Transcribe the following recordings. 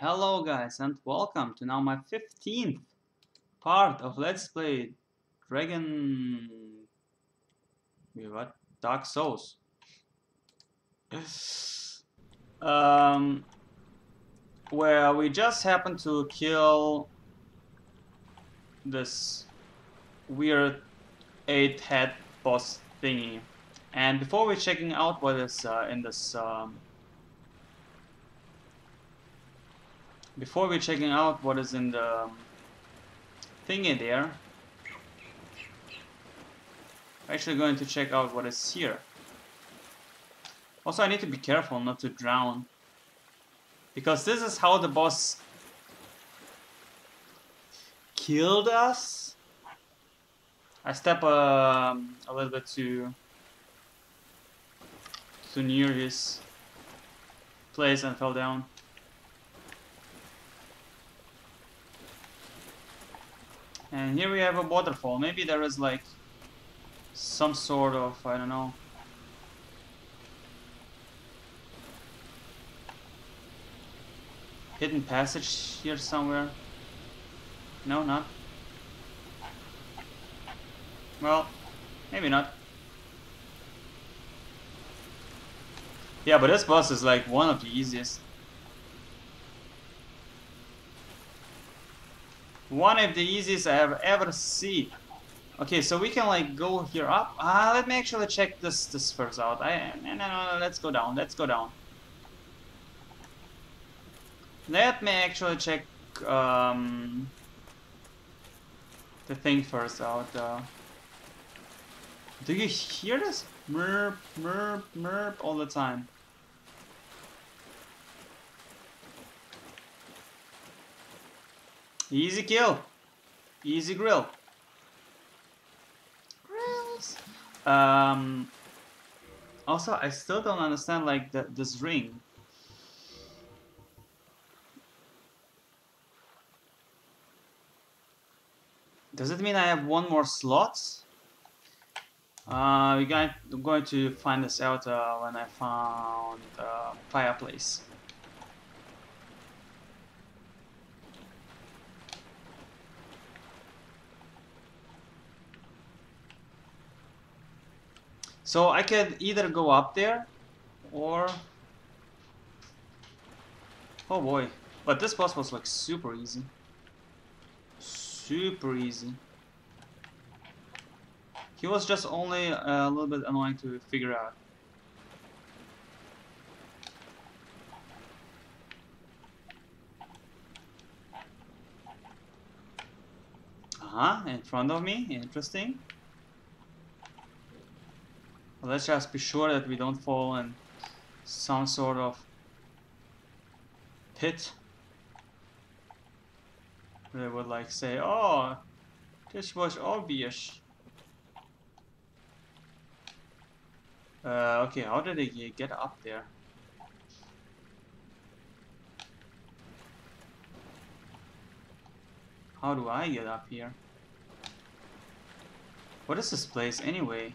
hello guys and welcome to now my 15th part of Let's Play Dragon... What? Dark Souls. um, where we just happened to kill this weird 8-head boss thingy. And before we're checking out what is uh, in this um, before we're checking out what is in the thingy there, I'm actually going to check out what is here. Also, I need to be careful not to drown. Because this is how the boss killed us. I step uh, a little bit too, too near his place and fell down. And here we have a waterfall. Maybe there is like some sort of, I don't know. Hidden passage here somewhere. No, not. Well, maybe not. Yeah, but this boss is like one of the easiest. One of the easiest I have ever seen. Okay, so we can like go here up. Ah, let me actually check this this first out. I no no no. Let's go down. Let's go down. Let me actually check um, the thing first out. Uh, do you hear this? Merp, merp, merp all the time. Easy kill. Easy grill. Grills. Um, also, I still don't understand like the, this ring. Does it mean I have one more slot? Uh, we're going, going to find this out uh, when I found uh, fireplace. So I can either go up there or... Oh boy. But this boss was like super easy. Super easy. He was just only a little bit annoying to figure out. Uh-huh, in front of me, interesting. Let's just be sure that we don't fall in some sort of pit. They would like say, oh, this was obvious. Uh, okay, how did they get up there? How do I get up here? What is this place anyway?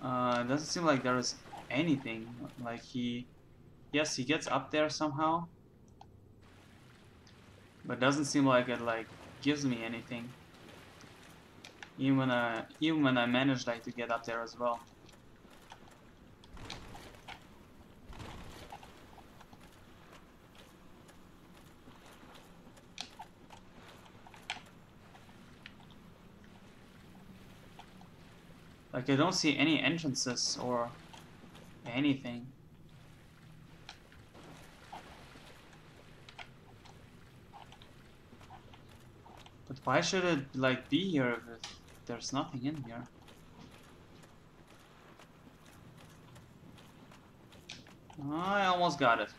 Uh, doesn't seem like there is anything. Like he, yes, he gets up there somehow, but doesn't seem like it like gives me anything. Even when I, even when I managed like to get up there as well. Like I don't see any entrances or anything. But why should it like be here if there's nothing in here? I almost got it.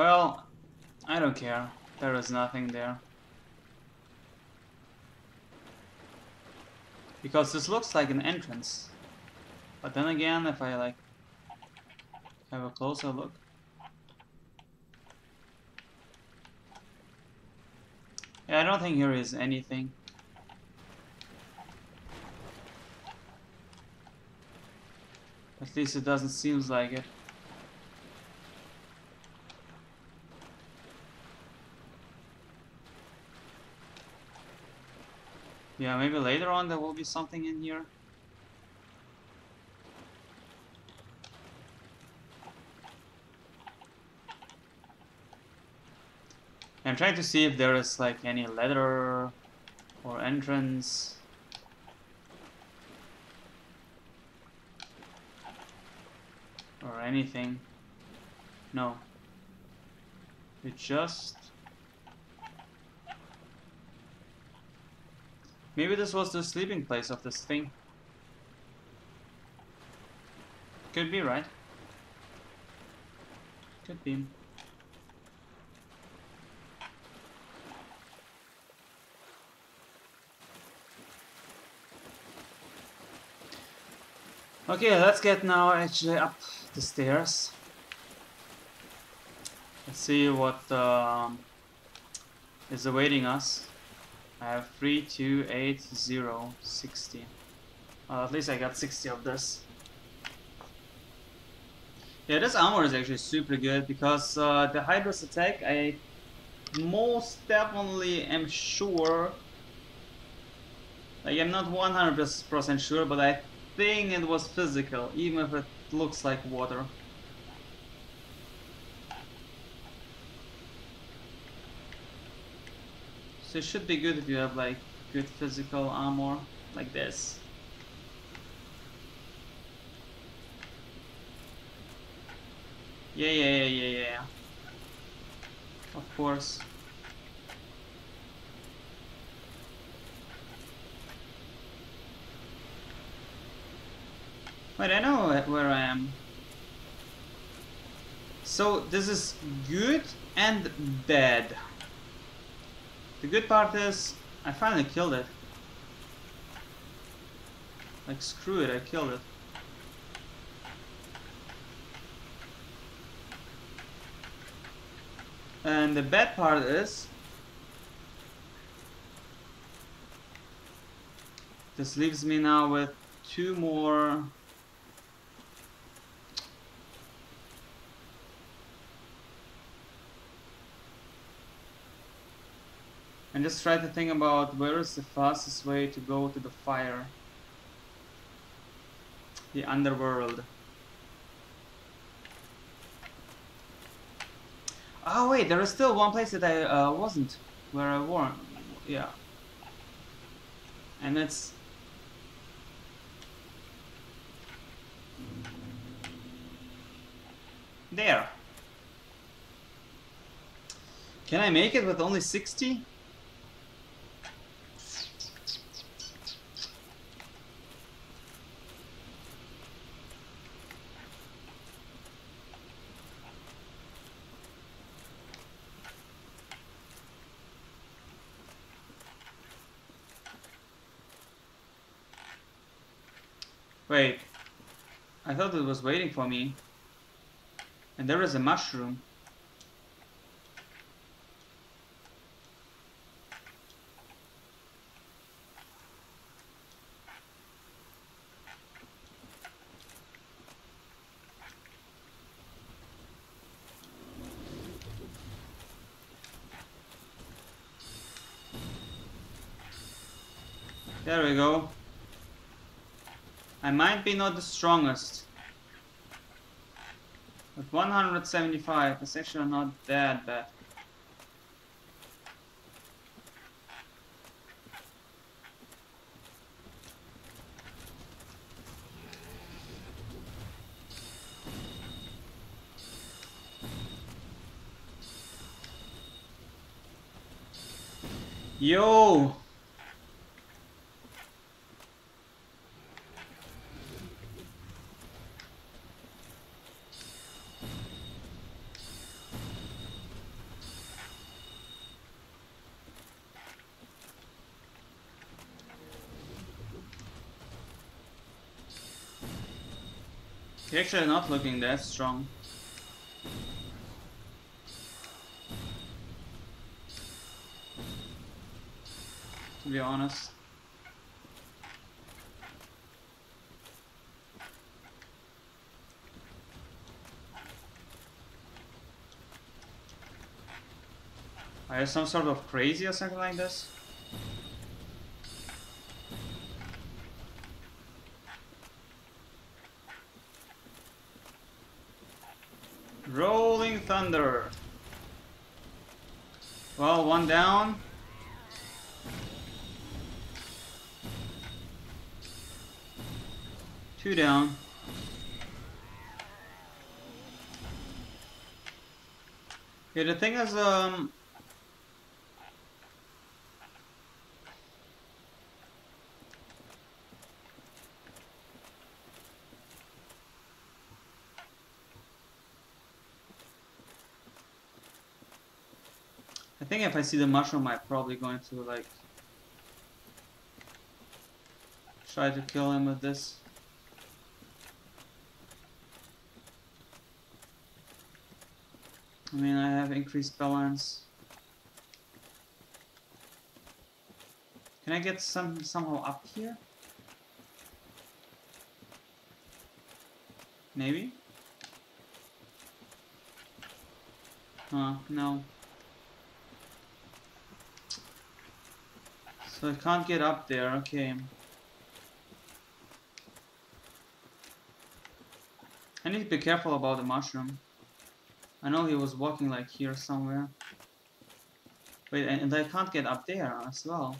Well, I don't care. There is nothing there. Because this looks like an entrance. But then again, if I like have a closer look. Yeah, I don't think here is anything. At least it doesn't seem like it. Yeah, maybe later on there will be something in here. I'm trying to see if there is like any ladder or entrance. Or anything. No. It just Maybe this was the sleeping place of this thing. Could be, right? Could be. Okay, let's get now actually up the stairs. Let's see what um, is awaiting us. I have 3, 2, 8, 0, 60. Well, at least I got 60 of this. Yeah, this armor is actually super good because uh, the Hydra's attack, I most definitely am sure. Like, I'm not 100% sure, but I think it was physical, even if it looks like water. So it should be good if you have like good physical armor like this. Yeah, yeah, yeah, yeah, yeah. Of course. Wait, I know where I am. So this is good and bad. The good part is, I finally killed it. Like, screw it, I killed it. And the bad part is, this leaves me now with two more and just try to think about where is the fastest way to go to the fire. The underworld. Oh wait there is still one place that I uh, wasn't where I warned yeah. And it's there. Can I make it with only 60? Wait. It was waiting for me. And there is a mushroom. There we go. I might be not the strongest. But 175 is actually not that bad. Yo! You're actually not looking that strong. To be honest. Are you some sort of crazy or something like this? Yeah, the thing is, um... I think if I see the mushroom, I'm probably going to, like... Try to kill him with this. I mean, I have increased balance. Can I get some somehow up here? Maybe? Huh, no. So I can't get up there, okay. I need to be careful about the mushroom. I know he was walking like here somewhere. Wait, and I can't get up there as well.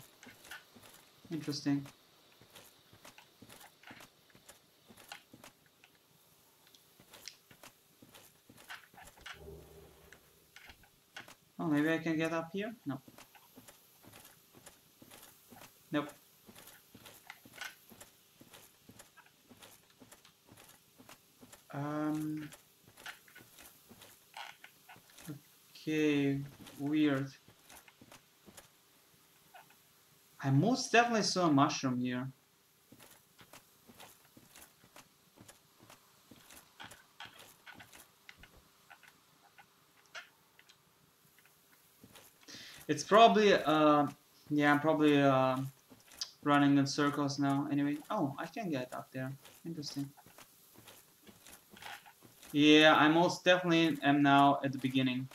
Interesting. Oh, maybe I can get up here? No. Nope. Um... Okay, weird. I most definitely saw a mushroom here. It's probably, uh, yeah, I'm probably uh, running in circles now. Anyway, oh, I can get up there. Interesting. Yeah, I most definitely am now at the beginning.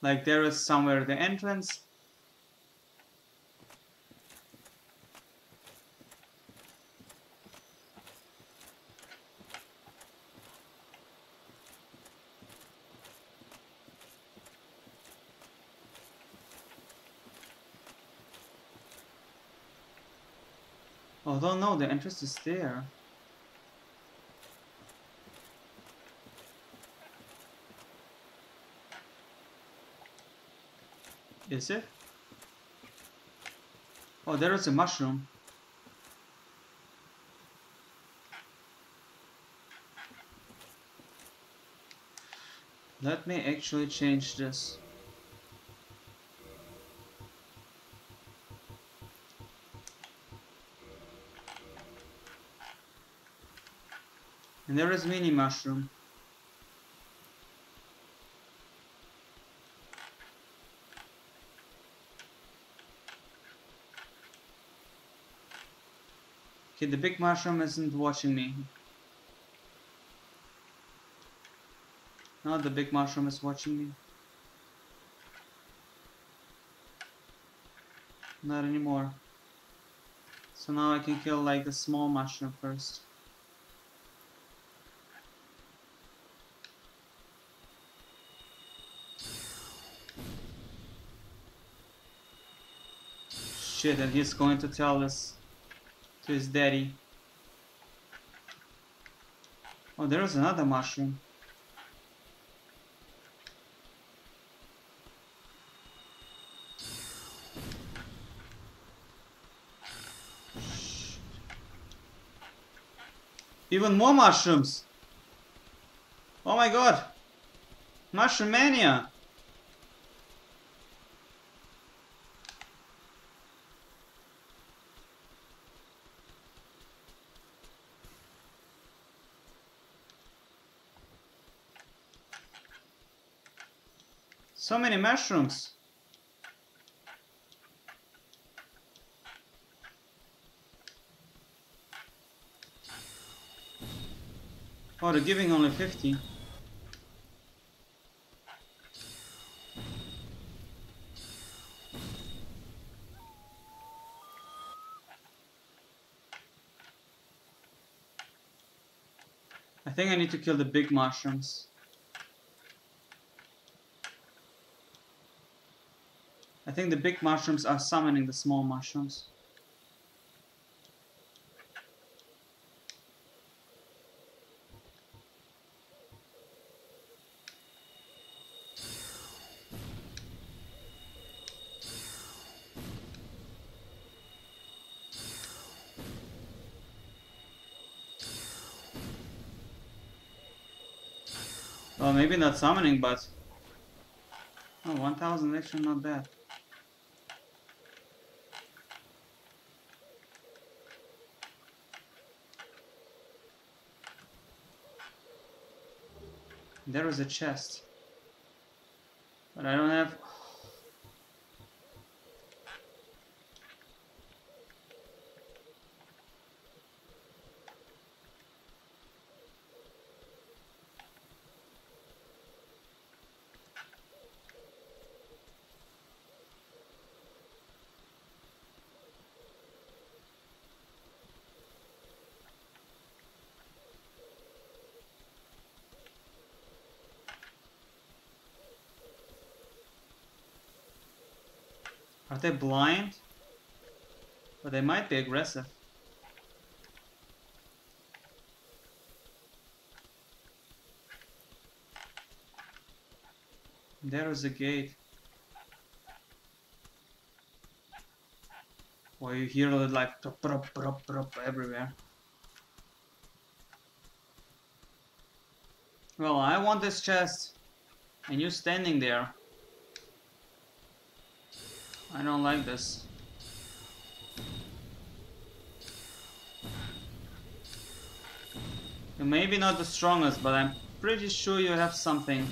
Like there is somewhere the entrance. Although no, the entrance is there. Is it? Oh, there is a mushroom. Let me actually change this. And there is mini mushroom. Okay, the big mushroom isn't watching me. Now the big mushroom is watching me. Not anymore. So now I can kill like the small mushroom first. Shit, and he's going to tell us to his daddy. Oh, there is another mushroom. Even more mushrooms! Oh my god! Mushroom mania! So many mushrooms. Oh, they're giving only 50. I think I need to kill the big mushrooms. I think the big mushrooms are summoning the small mushrooms. Well, maybe not summoning, but... Oh, 1000 actually not bad. There was a chest. But I don't have... Are they blind? But they might be aggressive. There is a gate. Well, you hear it like prop, prop, prop, prop everywhere. Well, I want this chest. And you standing there. I don't like this. You're maybe not the strongest, but I'm pretty sure you have something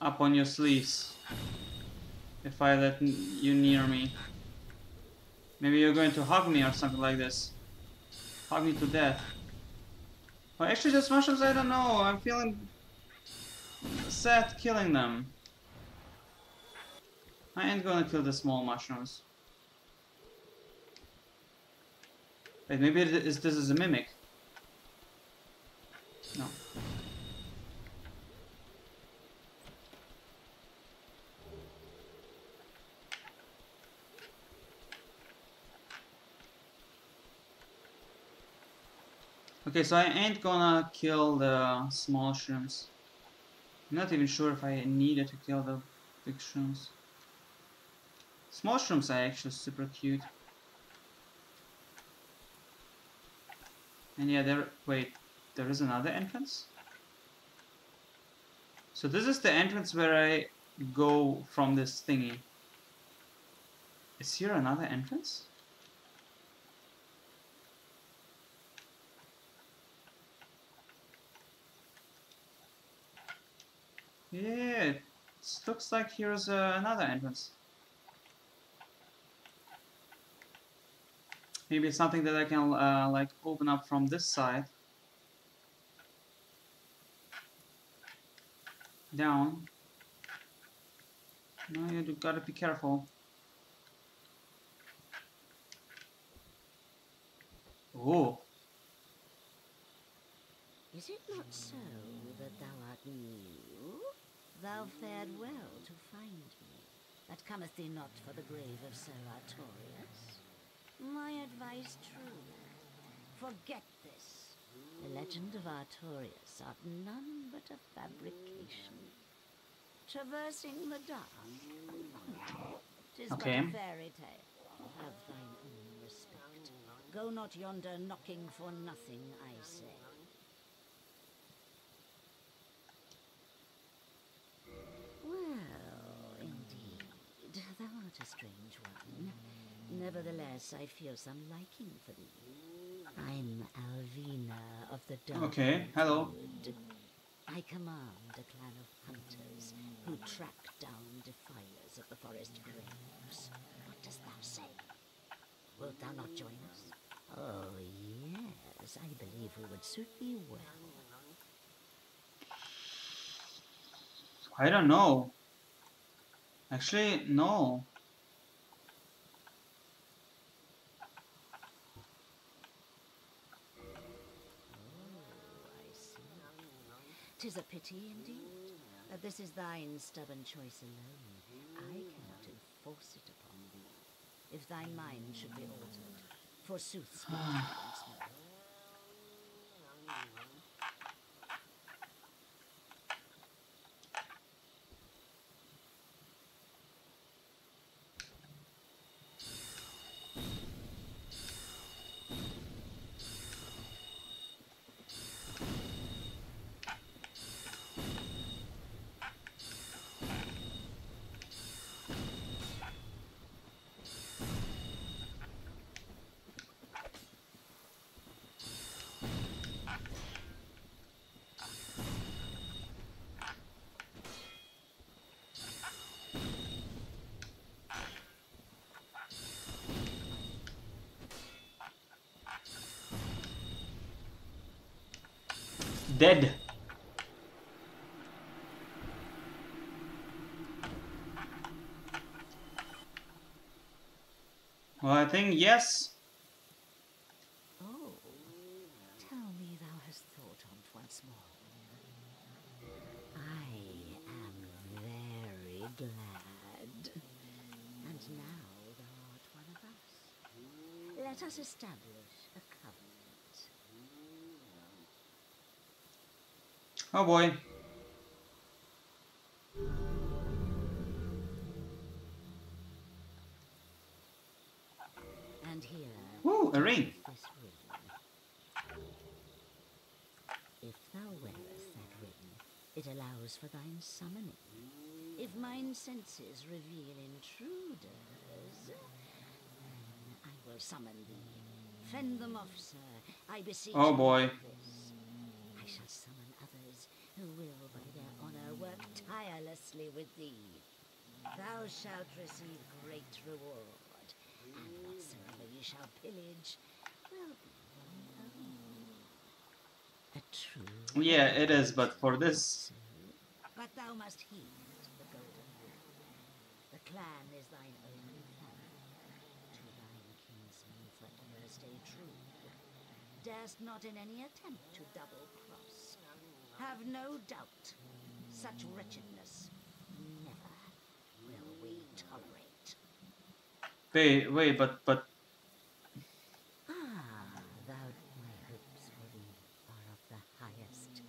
up on your sleeves. If I let you near me. Maybe you're going to hug me or something like this. Hug me to death. Well, actually, just mushrooms, I don't know. I'm feeling sad killing them. I ain't gonna kill the small mushrooms. Wait, maybe this is a mimic. No. Okay, so I ain't gonna kill the small shrooms. I'm not even sure if I needed to kill the big shrooms. Small shrooms are actually super cute. And yeah, there. Wait, there is another entrance? So this is the entrance where I go from this thingy. Is here another entrance? Yeah, it looks like here's uh, another entrance. Maybe something that I can uh, like open up from this side. Down. No, you gotta be careful. Oh. Is it not so that thou art new? Thou fared well to find me. That cometh thee not for the grave of Sir Artorias? My advice true. Forget this. The legend of Artorias art none but a fabrication. Traversing the dark. Tis Okay. but a fairy tale. Have thine own respect. Go not yonder knocking for nothing, I say. Well, indeed, thou art a strange one. Nevertheless, I feel some liking for thee. I'm Alvina of the Dark Okay, hello. I command a clan of hunters who track down defilers of the forest graves. What dost thou say? Wilt thou not join us? Oh, yes, I believe we would suit thee well. I don't know. Actually, no. Oh, I see. Tis a pity indeed that this is thine stubborn choice alone. I cannot enforce it upon thee. If thy mind should be altered, forsooth speak. Dead. Well, I think yes. Oh, tell me thou hast thought on't once more. I am very glad. And now thou art one of us. Let us establish a covenant. Oh boy. And here Ooh, a ring. If thou wearest that ring, it allows for thine summoning. If mine senses reveal intruders, then I will summon thee. Fend them off, sir. I beseech Oh, boy. for this. I shall summon others who will, by their honor, work tirelessly with thee. Thou shalt receive great reward, and whatsoever ye shall pillage will be thine own. A true Yeah, it is, but for this, but thou must heed the golden rule. The clan is thine only family. To thine kinsmen forever stay true. Darest not in any attempt to double cross. Have no doubt, such wretchedness never will we tolerate. wait, wait, but but Ah, thou my hopes for thee are of the highest.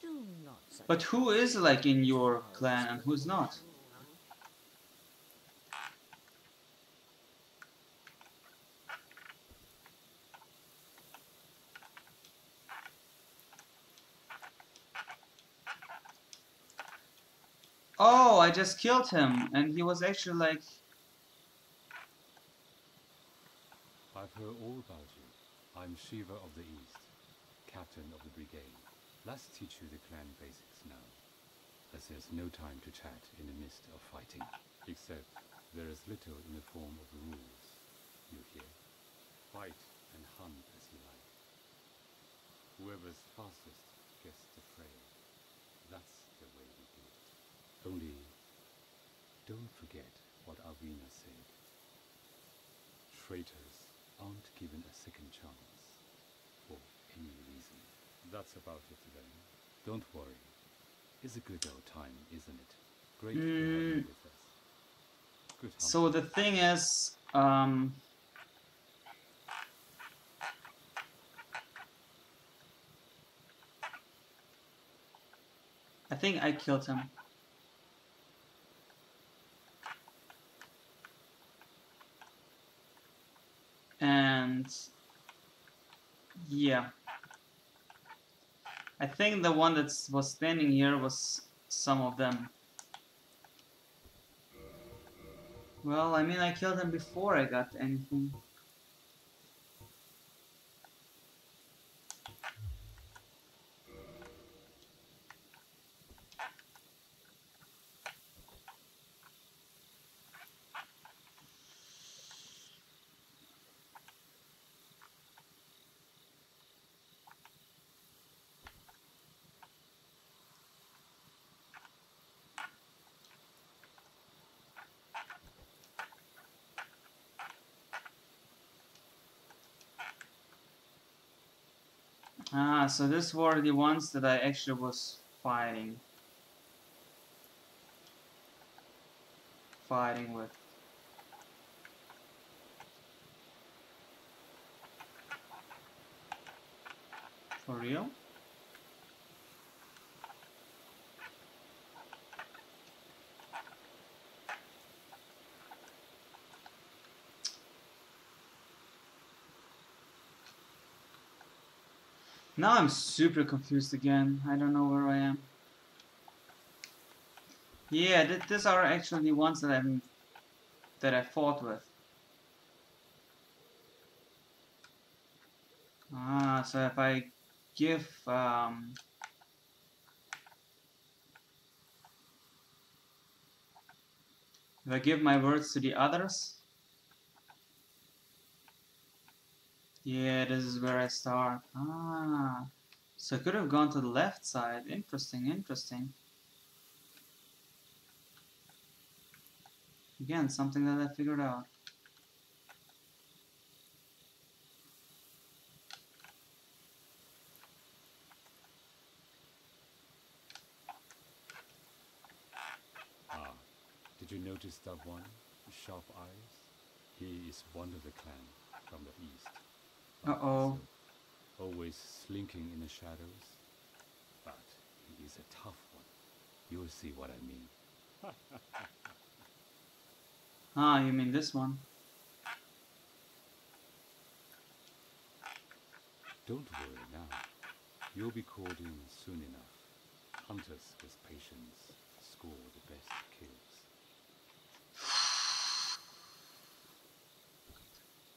Do not but who is like in your clan and who's not? Oh, I just killed him, and he was actually like, I've heard all about you. I'm Shiva of the East, captain of the brigade. Let's teach you the clan basics now, as there's no time to chat in the midst of fighting. Except there is little in the form of rules, you hear. Fight and hunt as you like. Whoever's fastest gets the fray. That's the way we do it. Only, don't forget what Alvina said. Traitors aren't given a second chance for any reason. That's about it then. Don't worry. It's a good old time, isn't it? Great to have you Mm. with us. Good so the thing is, um, I think I killed him. And yeah. I think the one that was standing here was some of them. Well, I mean, I killed them before I got anything. Ah, so this were the ones that I actually was fighting. Fighting with. For real? Now I'm super confused again. I don't know where I am. Yeah, th these are actually the ones that I'm that I fought with. Ah, so if I give um, if I give my words to the others, yeah, this is where I start. Ah, so I could have gone to the left side. Interesting, interesting. Again, something that I figured out. Ah, did you notice that one? Sharp eyes? He is one of the clan from the east. Uh-oh. Always slinking in the shadows. But he is a tough one. You'll see what I mean. ah, you mean this one? Don't worry now. You'll be called in soon enough. Hunters with patience score the best kills.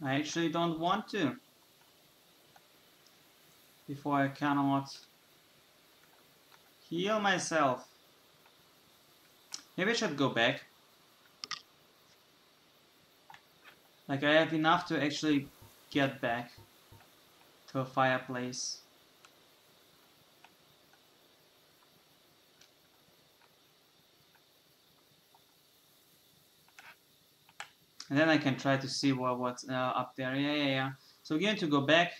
I actually don't want to. Before I cannot heal myself. Maybe I should go back. Like I have enough to actually get back to a fireplace. and then I can try to see what what's uh, up there. Yeah, yeah, yeah. So going to go back.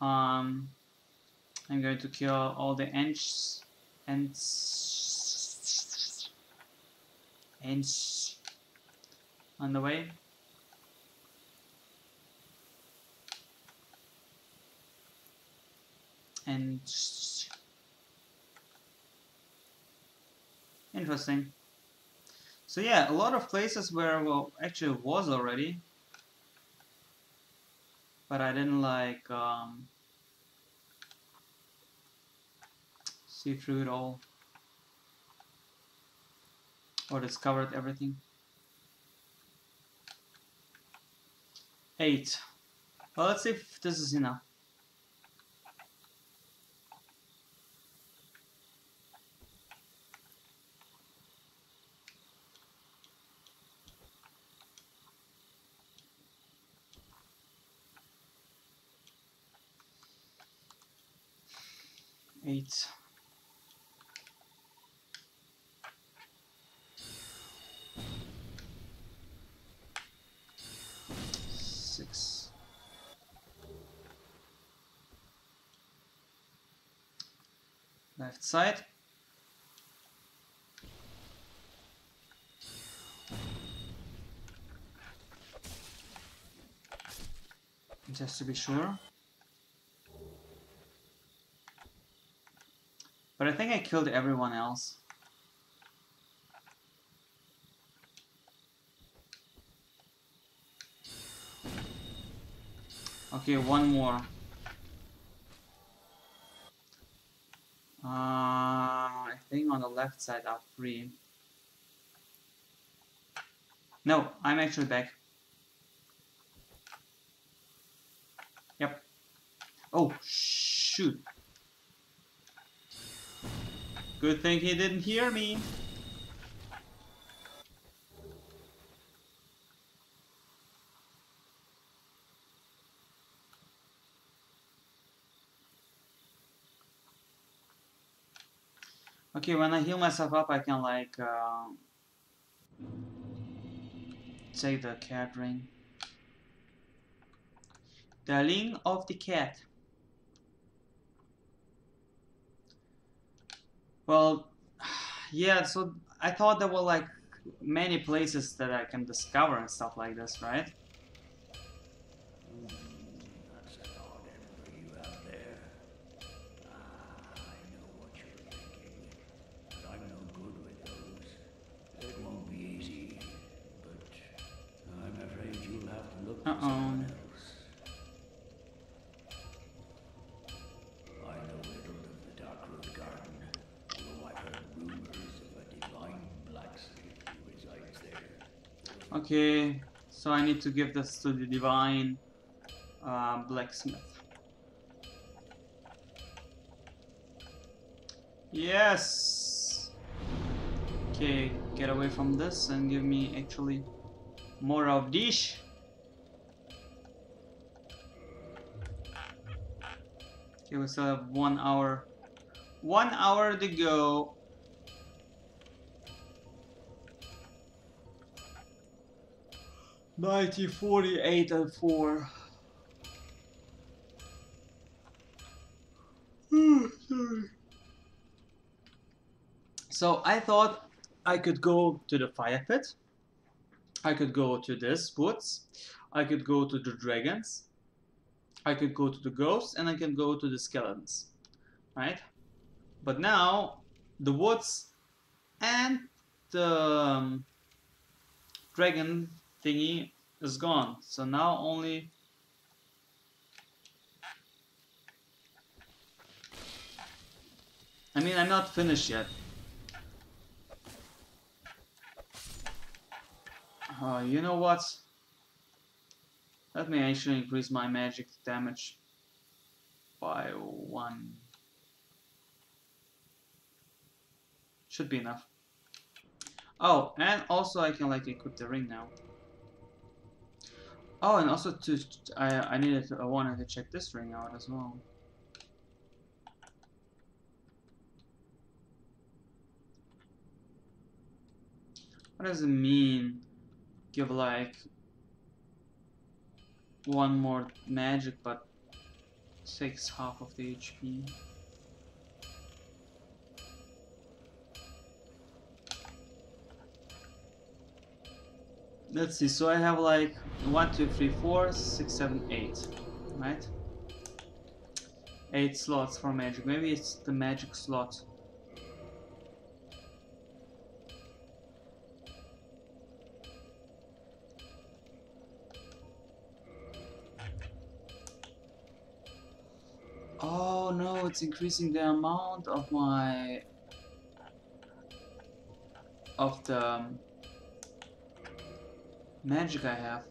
Um, I'm going to kill all the ants and ants on the way. And interesting. So yeah, a lot of places where, well, actually was already. But I didn't like um, see through it all. Or discovered everything. Eight. Well, let's see if this is enough. eight. Six. Left side. Just to be sure. But I think I killed everyone else. Okay, one more. Uh, I think on the left side are three. No, I'm actually back. Yep. Oh, shoot. Good thing he didn't hear me. Okay, when I heal myself up, I can like uh, take the cat ring. The ring of the cat. Well, yeah, so I thought there were like many places that I can discover and stuff like this, right? Okay, so I need to give this to the divine uh, blacksmith. Yes. Okay, get away from this and give me actually more of this. Okay, we still have one hour. One hour to go. Ninety forty eight and four. So I thought I could go to the fire pit. I could go to this woods. I could go to the dragons. I could go to the ghosts and I can go to the skeletons. Right? But now the woods and the um, dragon thingy is gone. So now only I mean I'm not finished yet. Uh, you know what? Let me actually increase my magic damage by one. Should be enough. Oh, and also I can like equip the ring now. Oh, and also to I I needed to, I wanted to check this ring out as well. What does it mean? Give like one more magic, but takes half of the HP. Let's see. So I have like one, two, three, four, six, seven, eight, right? Eight slots for magic. Maybe it's the magic slot. Oh no, it's increasing the amount of my of the um, magic I have.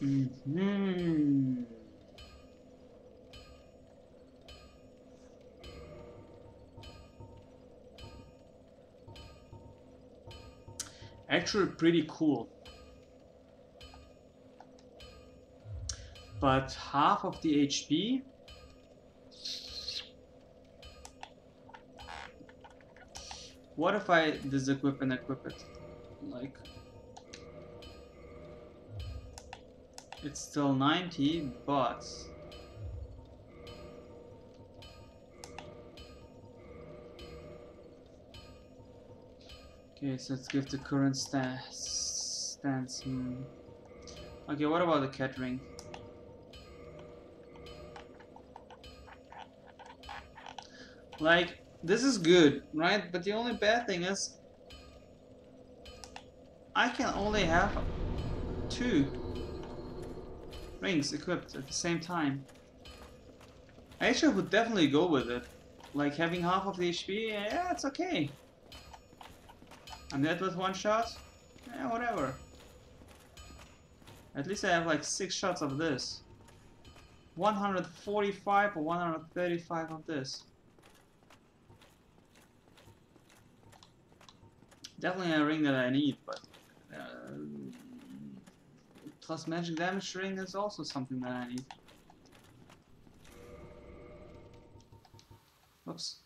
Hmm. Actually, pretty cool. But half of the HP. What if I disequip and equip it? Like. It's still 90, but. Okay, so let's give the current sta stance. Hmm. Okay, what about the cat ring? Like, this is good, right? But the only bad thing is I can only have two rings equipped at the same time. I actually would definitely go with it. Like having half of the HP, yeah, it's okay. I'm dead with one shot? Yeah, whatever. At least I have like six shots of this. 145 or 135 of this. definitely a ring that I need, but uh, plus magic damage ring is also something that I need. Oops.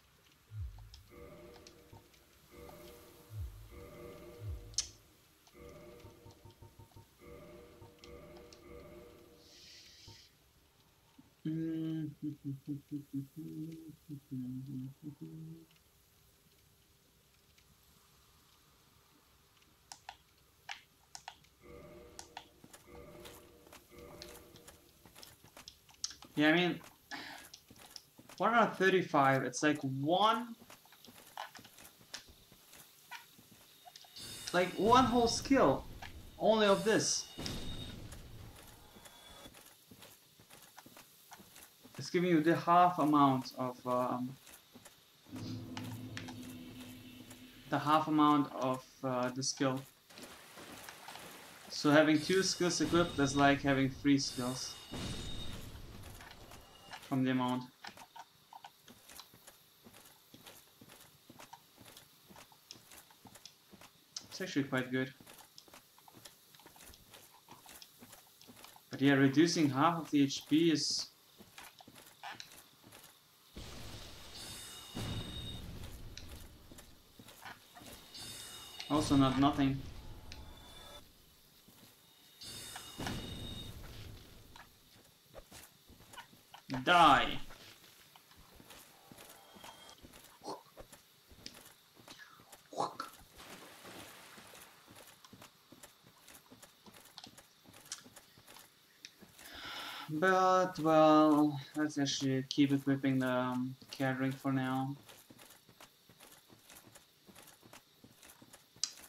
Mm-hmm. Yeah, I mean, 135, it's like one, like one whole skill, only of this. It's giving you the half amount of, um, the half amount of uh, the skill. So having two skills equipped is like having three skills from the amount. It's actually quite good. But yeah, reducing half of the HP is... Also not nothing. Die! But, well, let's actually keep equipping the um, cat ring for now.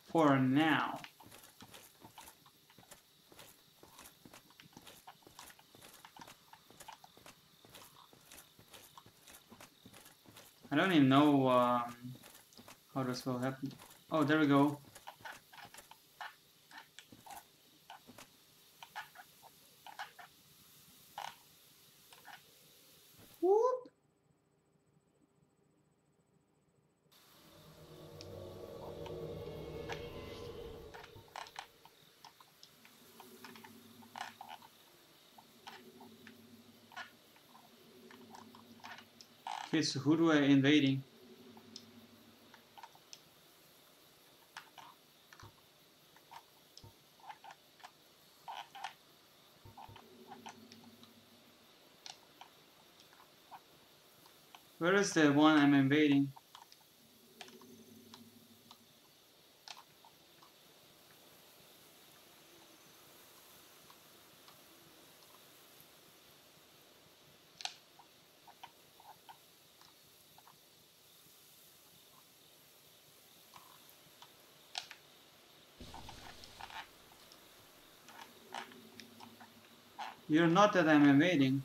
For now. I don't even know um, how this will happen. Oh, there we go. Whoop. So who do I invading? Where is the one I'm invading? You're not that I'm invading.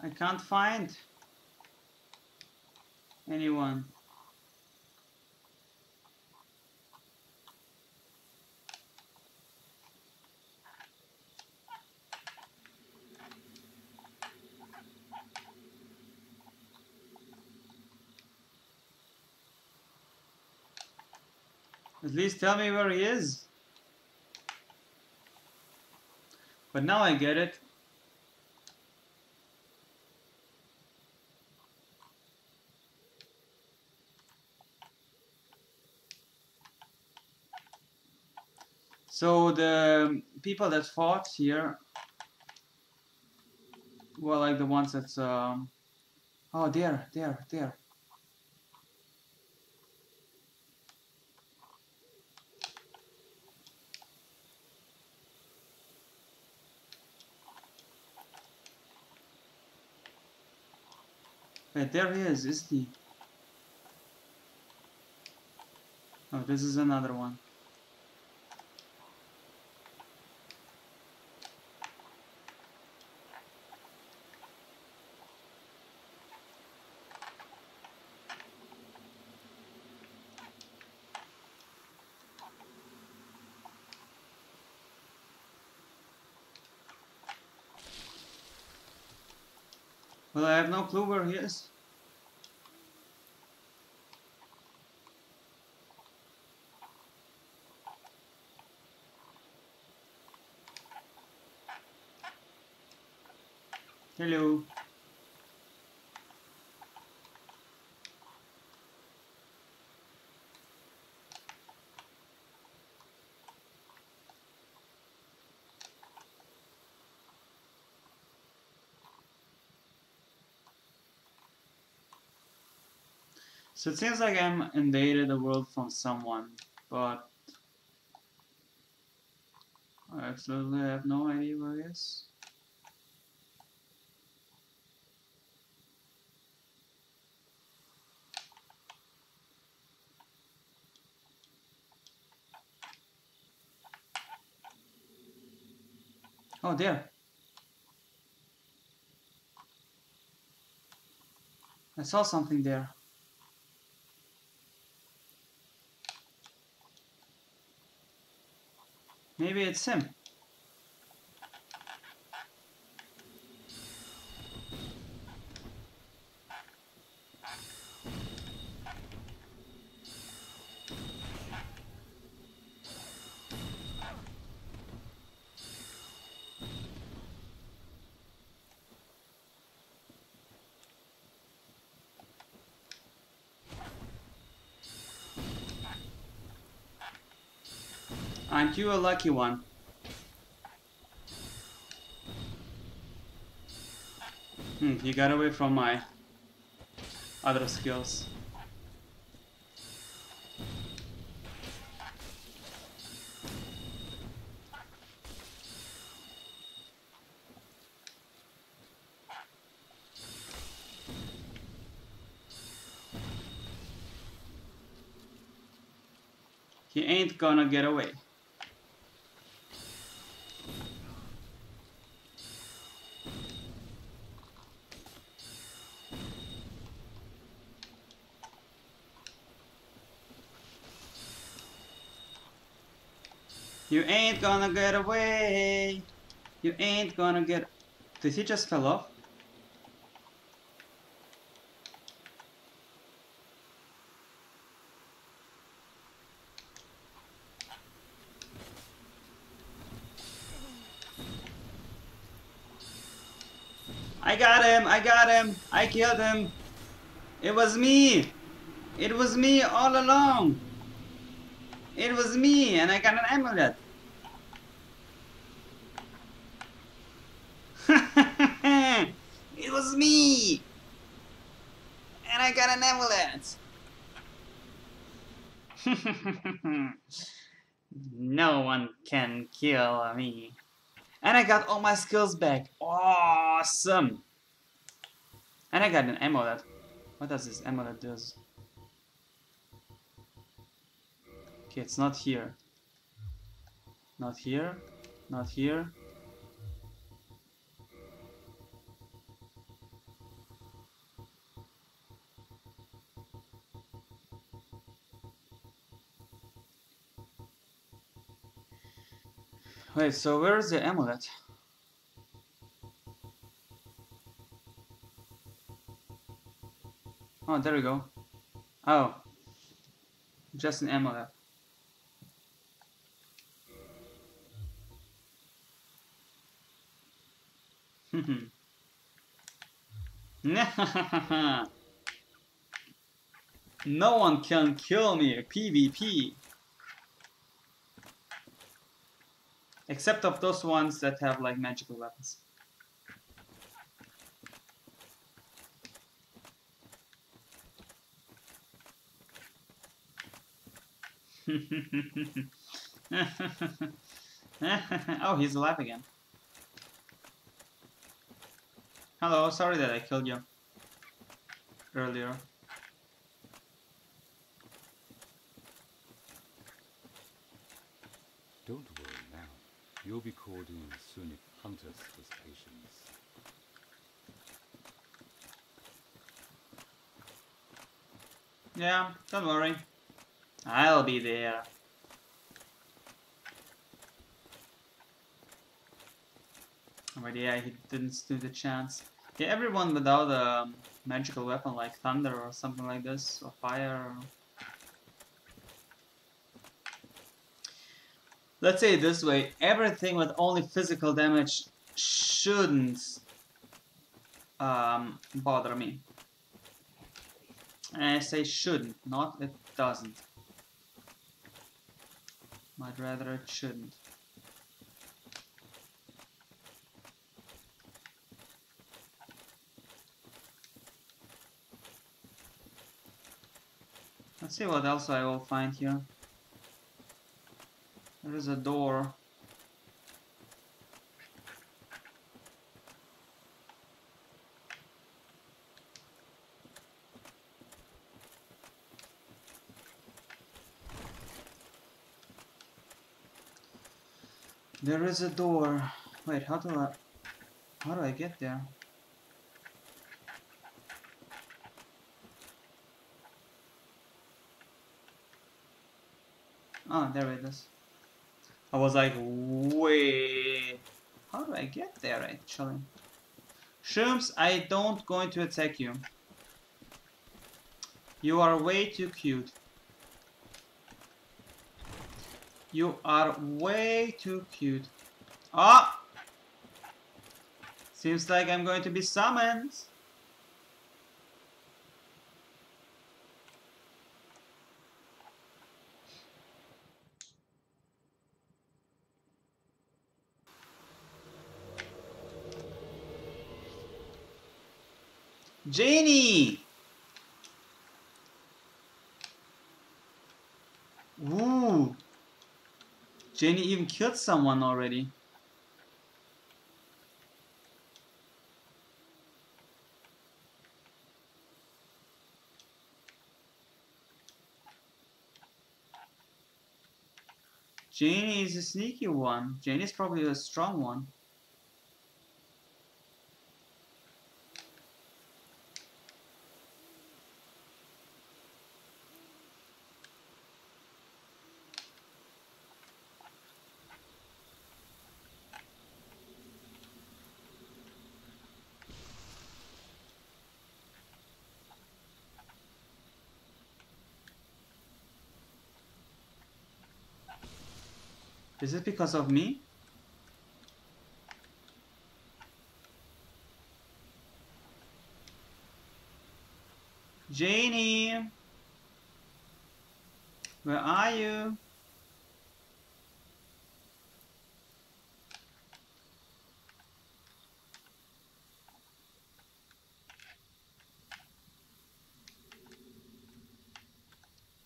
I can't find anyone. At least tell me where he is. But now I get it. So the people that fought here were like the ones that um oh there there there There he is, isn't he? Oh, this is another one. Well, I have no clue where he is. Hello. So it seems like I'm invaded the world from someone, but I absolutely have no idea where it is. Oh, dear. I saw something there. Maybe it's him. Aren't you a lucky one? Hmm, you got away from my other skills. He ain't gonna get away. You ain't gonna get away. You ain't gonna get. Did he just fell off? I got him! I got him! I killed him! It was me! It was me all along! It was me, and I got an amulet. it was me, and I got an amulet. no one can kill me. And I got all my skills back. Awesome. And I got an amulet. What does this amulet do? Okay, it's not here. Not here. Not here. Wait, so where is the amulet? Oh, there we go. Oh. Just an amulet. Mm-hmm. no one can kill me, PvP. Except of those ones that have like magical weapons. oh, he's alive again. Hello, sorry that I killed you earlier. Don't worry now. You'll be called in soon if Hunter with patience. Yeah, don't worry. I'll be there. But yeah, he didn't stand a chance. Yeah, everyone without a magical weapon like thunder or something like this, or fire. Or... Let's say it this way, everything with only physical damage shouldn't um, bother me. And I say shouldn't, not it doesn't. I'd rather it shouldn't. Let's see what else I will find here. There is a door. There is a door. Wait, how do I... How do I get there? Oh, there it is. I was like, wait, how do I get there actually? Shrooms, I don't going to attack you. You are way too cute. You are way too cute. Ah! Seems like I'm going to be summoned. Janie! Ooh! Janie even killed someone already. Janie is a sneaky one. Janie is probably a strong one. Is it because of me? Janie! Where are you?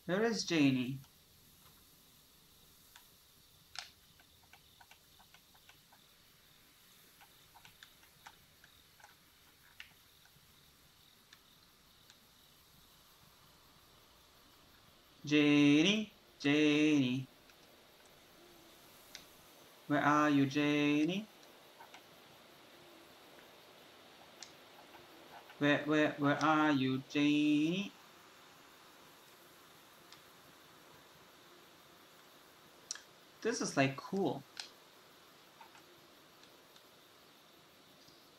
Where is Janie Janie. Where are you, Janie? Where, where, where are you, Janie? This is like cool.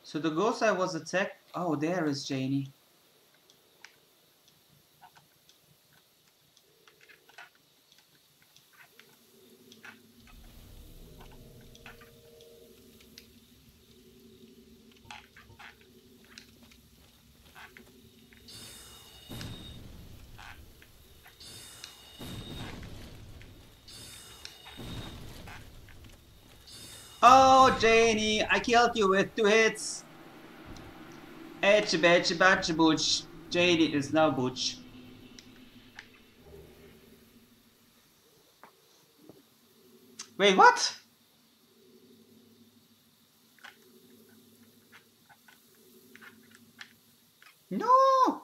So the ghost I was attacked. Oh, there is Janie. Oh, Janie, I killed you with two hits. Etch, betch, batch, butch. Janie is now butch. Wait, what? No!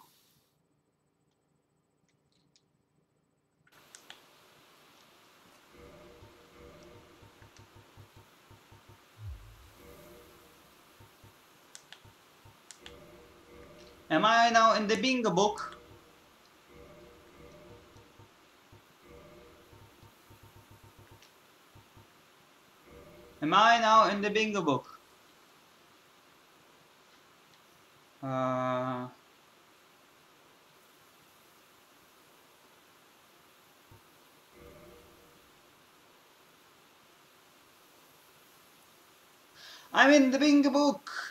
I now in the bingo book? Am I now in the bingo book? Uh, I'm in the bingo book.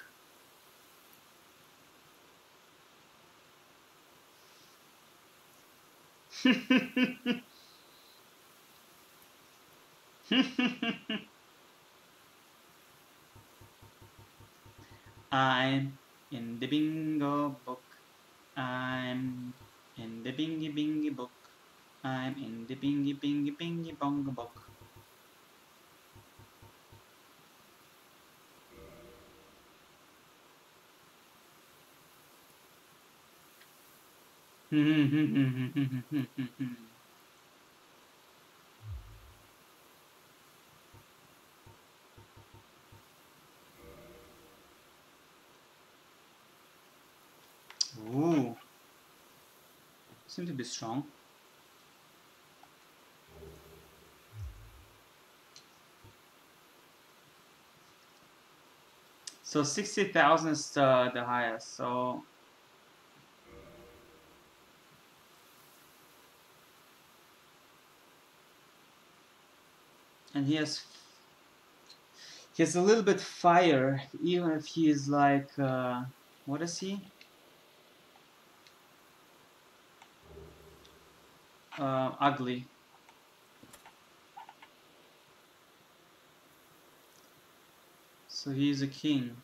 I'm in the bingo book. I'm in the bingy bingy book. I'm in the bingy bingy bingy bongo book. Ooh. Seem to be strong. So 60,000 is the, the highest, so... And he has... He has a little bit fire, even if he is like... Uh, what is he? uh, ugly. So he is a king.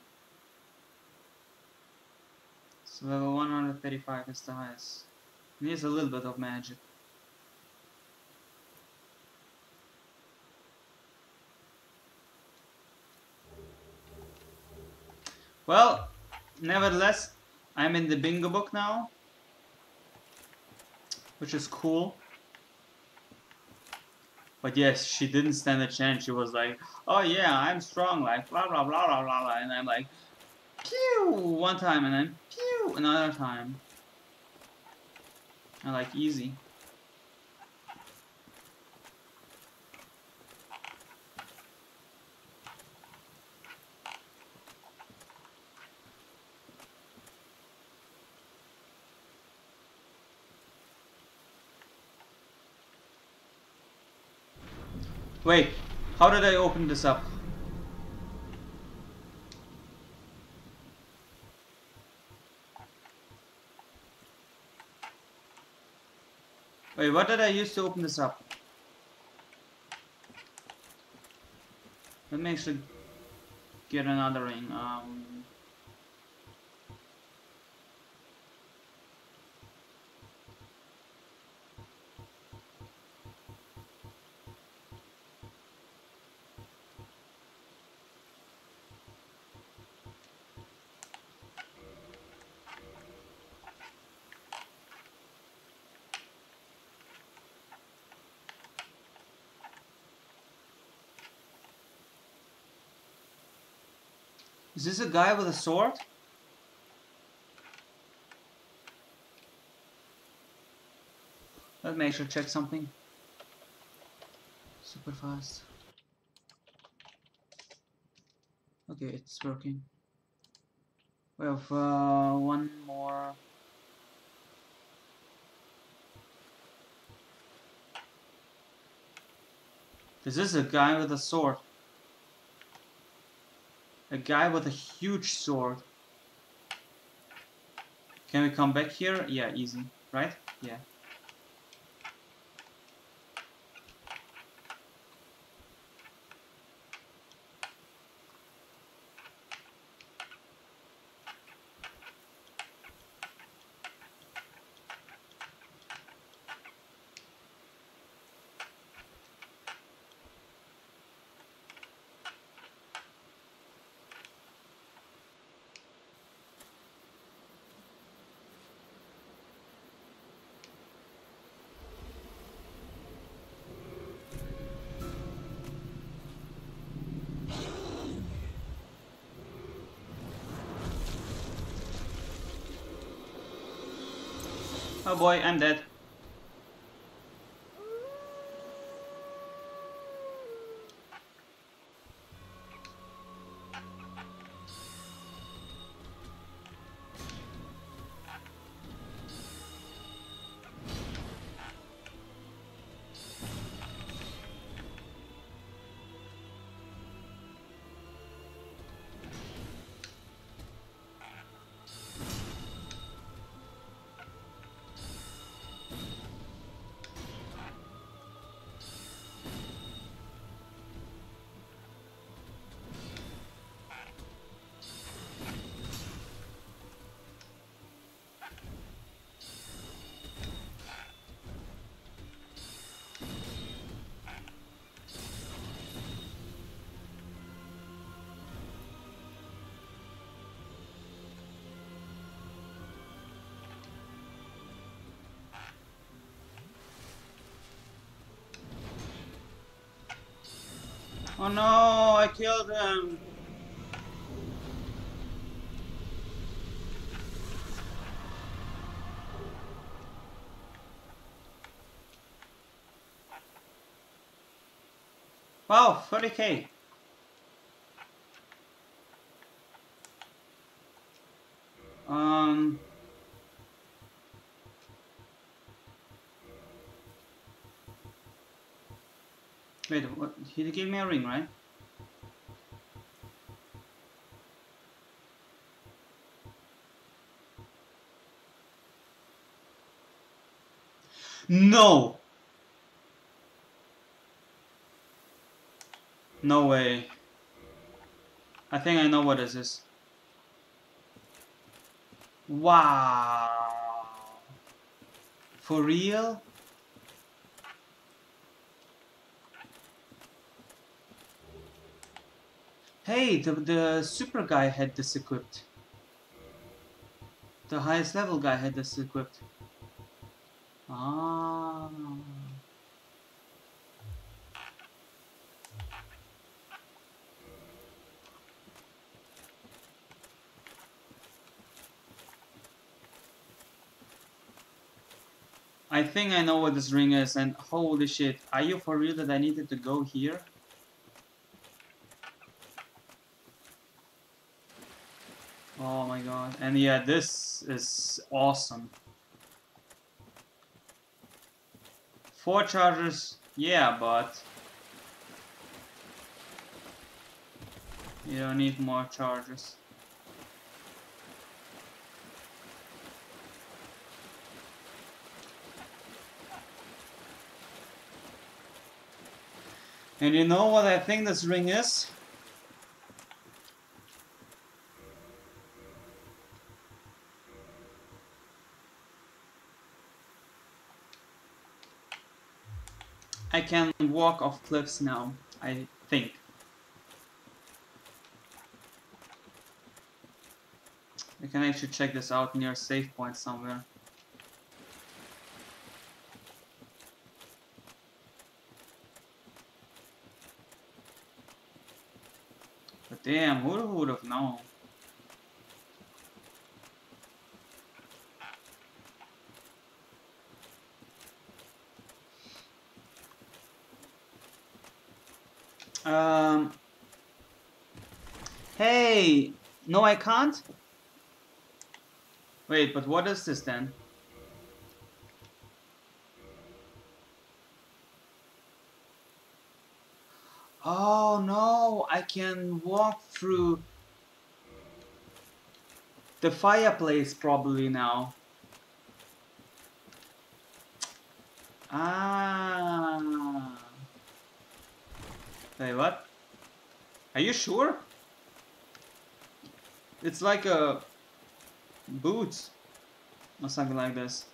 So level 135 is the highest. He has a little bit of magic. Well, nevertheless, I'm in the bingo book now, which is cool. But yes, she didn't stand a chance. She was like, oh yeah, I'm strong, like blah blah blah blah blah, blah. and I'm like, pew one time, and then pew another time. I like easy. Wait, how did I open this up? Wait, what did I use to open this up? Let me actually get another ring. Um, Is this a guy with a sword? Let me actually check something. Super fast. Okay, it's working. We have uh, one more. This is a guy with a sword. A guy with a huge sword. Can we come back here? Yeah, easy. Right? Yeah. Oh boy, I'm dead. Oh no, I killed him. Wow, 30k. Um. Wait, what? He gave me a ring, right? No! No way. I think I know what this is. Wow. For real? Hey, the, the super guy had this equipped. The highest level guy had this equipped. Ah. I think I know what this ring is and holy shit, are you for real that I needed to go here? Oh my god, and yeah, this is awesome. Four chargers, yeah, but you don't need more chargers. And you know what I think this ring is? Can walk off cliffs now, I think. I can actually check this out near a safe point somewhere. But damn, who would have known? Um. Hey, no, I can't. Wait, but what is this then? Oh no, I can walk through the fireplace probably now. Ah. Hey, what? Are you sure? It's like a boots or something like this.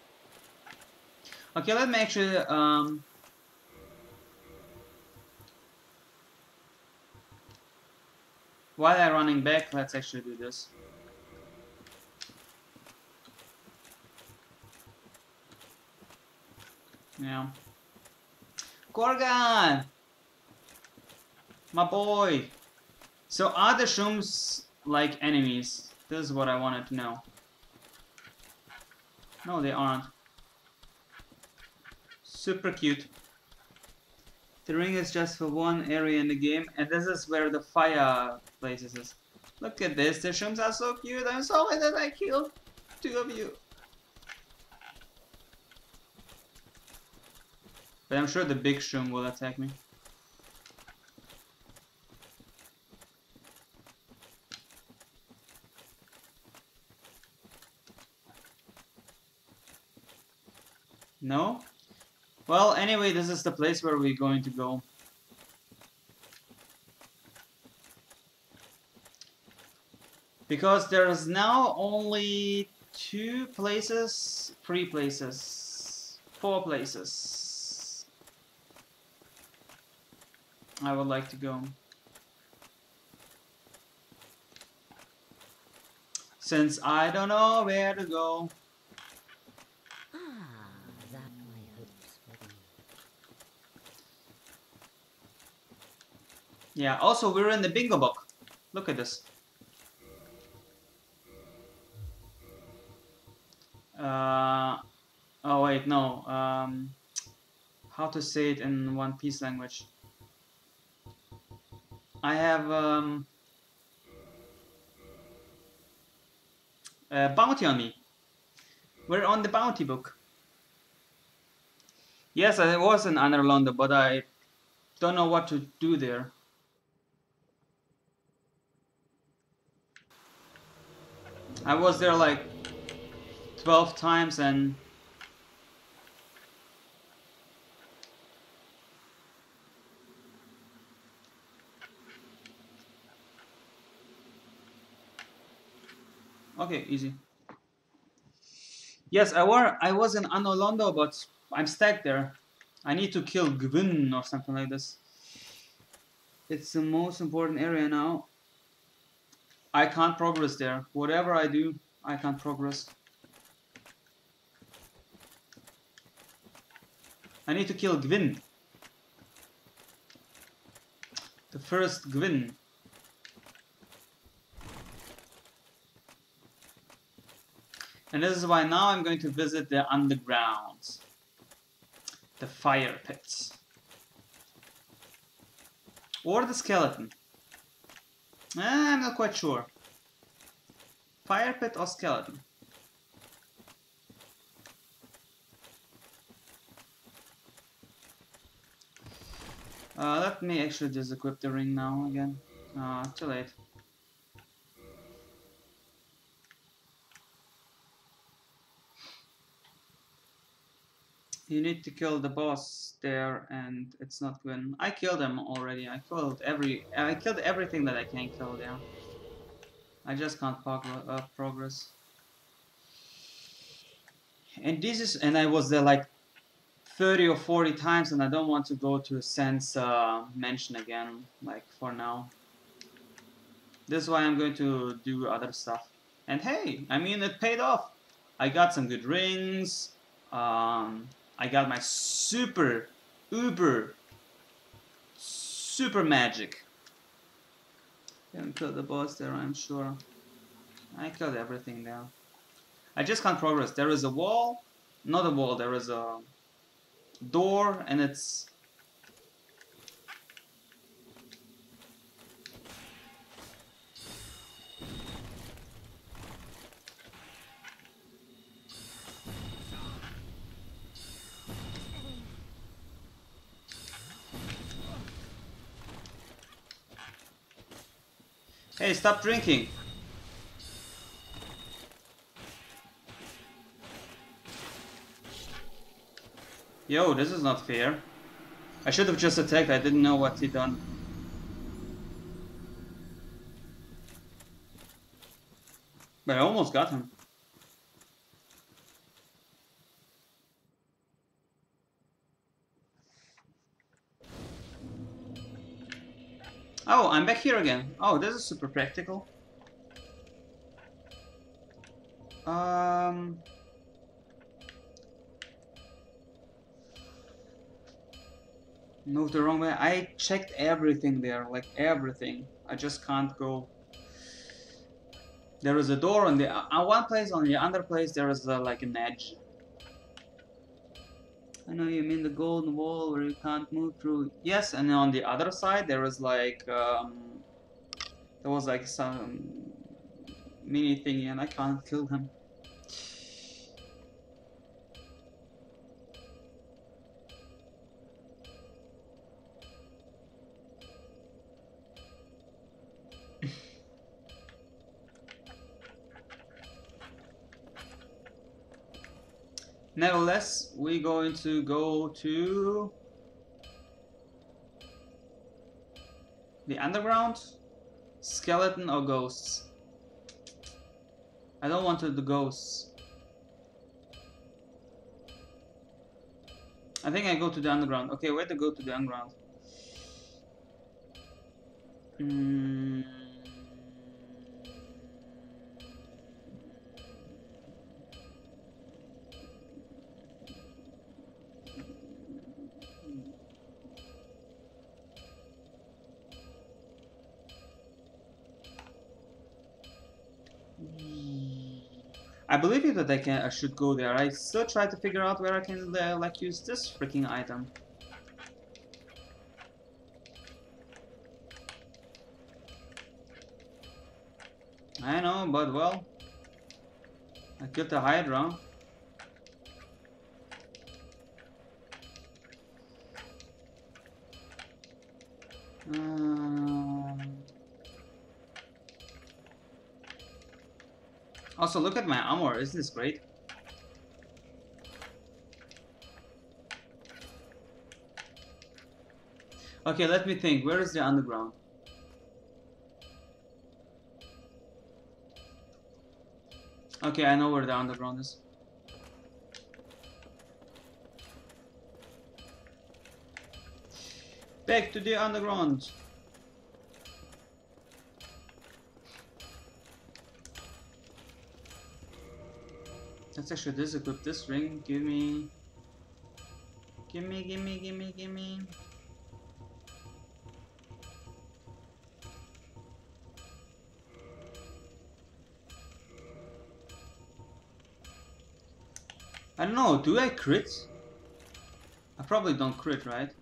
Okay, let me actually um while I'm running back, let's actually do this. Yeah. Gorgon! My boy! So are the shrooms like enemies? This is what I wanted to know. No, they aren't. Super cute. The ring is just for one area in the game, and this is where the fireplace is. Look at this, the shrooms are so cute. I'm sorry that I killed two of you. But I'm sure the big shroom will attack me. No? Well, anyway, this is the place where we're going to go. Because there's now only two places, three places, four places. I would like to go. Since I don't know where to go. Ah, that my hopes for thee. Yeah, also we're in the bingo book. Look at this. Uh, oh wait, no. Um, how to say it in One Piece language? I have um, a bounty on me. We're on the bounty book. Yes, I was in Anor Londo, but I don't know what to do there. I was there like 12 times and Okay, easy. Yes, I were I was in Anor Londo, but I'm stuck there. I need to kill Gwyn or something like this. It's the most important area now. I can't progress there. Whatever I do, I can't progress. I need to kill Gwyn. The first Gwyn. And this is why now I'm going to visit the underground. The fire pits. Or the skeleton. Eh, I'm not quite sure. Fire pit or skeleton? Uh, let me actually disequip the ring now again. Uh, too late. You need to kill the boss there, and it's not Gwyn. I killed him already. I killed every. I killed everything that I can kill there. I just can't prog uh, progress. And this is, and I was there like 30 or 40 times, and I don't want to go to Sense uh, mansion again, like for now. This is why I'm going to do other stuff. And hey, I mean, it paid off. I got some good rings. Um, I got my super, uber, super magic. Didn't kill the boss there, I'm sure. I killed everything there. I just can't progress. There is a wall, not a wall, there is a door, and it's Hey, stop drinking. Yo, this is not fair. I should have just attacked, I didn't know what he done. But I almost got him. Oh, I'm back here again. Oh, this is super practical. Um... Moved the wrong way. I checked everything there, like everything. I just can't go. There is a door on the uh, one place, on the other place there is uh, like an edge. I know you mean the golden wall where you can't move through. Yes, and on the other side there was like um, there was like some mini thingy, and I can't kill him. Nevertheless, we're going to go to the underground, skeleton or ghosts. I don't want to the ghosts. I think I go to the underground. Okay, where to go to the underground? Hmm. I believe you that I can. I should go there. I still try to figure out where I can uh, like use this freaking item. I know, but well, I killed the Hydra. Also, look at my armor. Isn't this great? Okay, let me think. Where is the underground? Okay, I know where the underground is. Back to the underground. Let's actually disequip this ring. Give me... Give me, give me, give me, give me... I don't know, do I crit? I probably don't crit, right?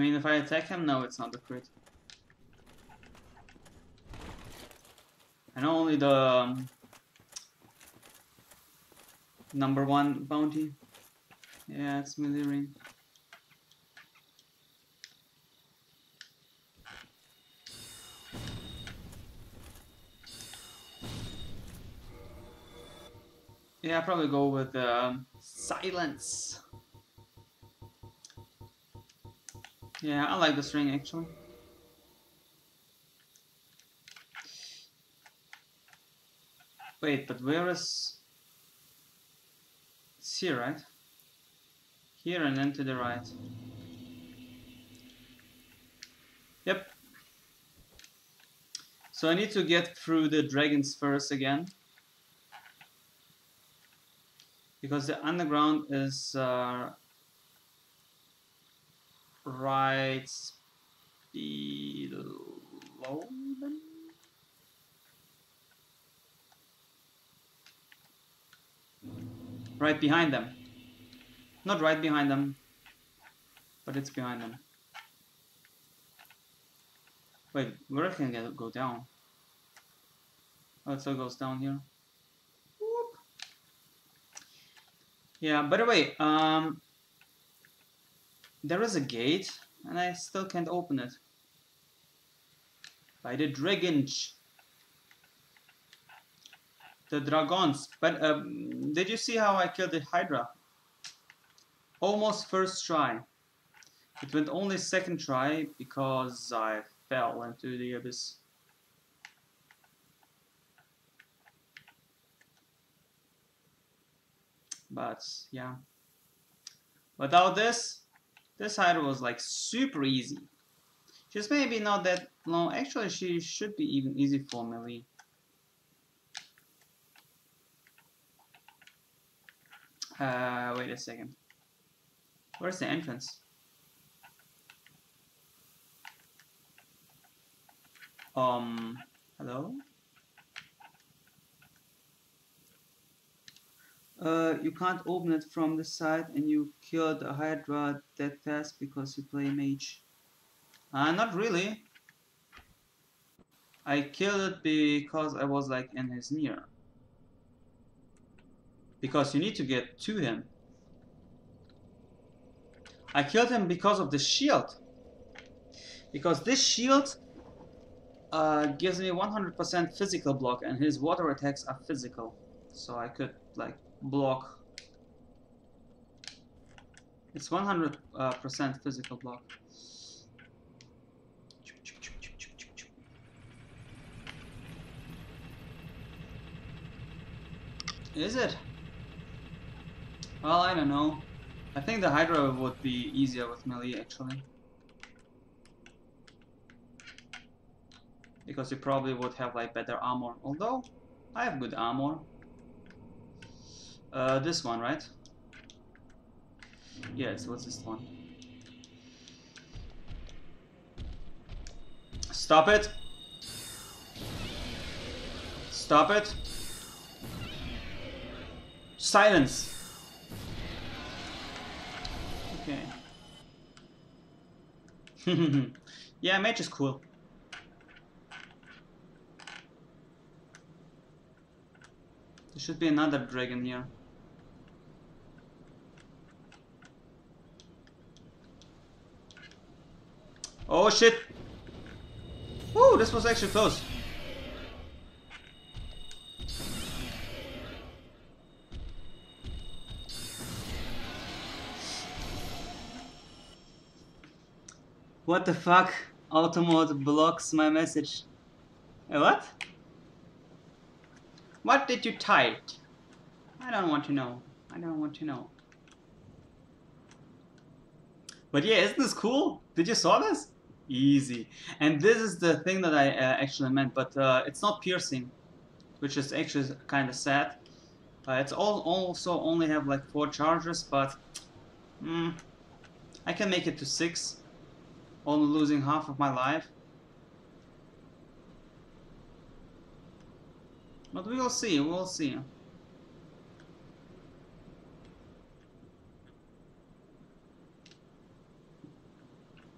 Mean, if I attack him, no, it's not a crit. And only the um, number one bounty. Yeah, it's melee ring. Yeah, I'll probably go with um, silence. Yeah, I like this ring actually. Wait, but where is... It's here, right? Here and then to the right. Yep. So I need to get through the dragons first again. Because the underground is uh, right below them. Right behind them. Not right behind them, but it's behind them. Wait, where can I go down? Oh, it still goes down here. Whoop. Yeah, by the way, um, there is a gate, and I still can't open it. By the dragons. The dragons. But um, did you see how I killed the Hydra? Almost first try. It went only second try because I fell into the abyss. But yeah. Without this, this Hydra was like super easy. Just maybe not that long. Actually, she should be even easy for melee. Uh, wait a second. Where's the entrance? Um, hello? Uh, you can't open it from the side and you kill the Hydra that fast because you play mage. Uh, not really. I killed it because I was like in his near. Because you need to get to him. I killed him because of the shield. Because this shield uh, gives me 100% physical block and his water attacks are physical. So I could like block. It's 100% uh, physical block. Is it? Well, I don't know. I think the Hydra would be easier with melee actually. Because you probably would have like better armor. Although, I have good armor. Uh, this one, right? Yes, what's this one? Stop it! Stop it! Silence! Okay. yeah, mage is cool. There should be another dragon here. Oh shit! Woo, this was actually close. What the fuck? Automod blocks my message. What? What did you type? I don't want to know. I don't want to know. But yeah, isn't this cool? Did you saw this? Easy. And this is the thing that I uh, actually meant, but uh, it's not piercing, which is actually kind of sad. Uh, it's all also only have like four charges, but mm, I can make it to six, only losing half of my life. But we will see, we will see.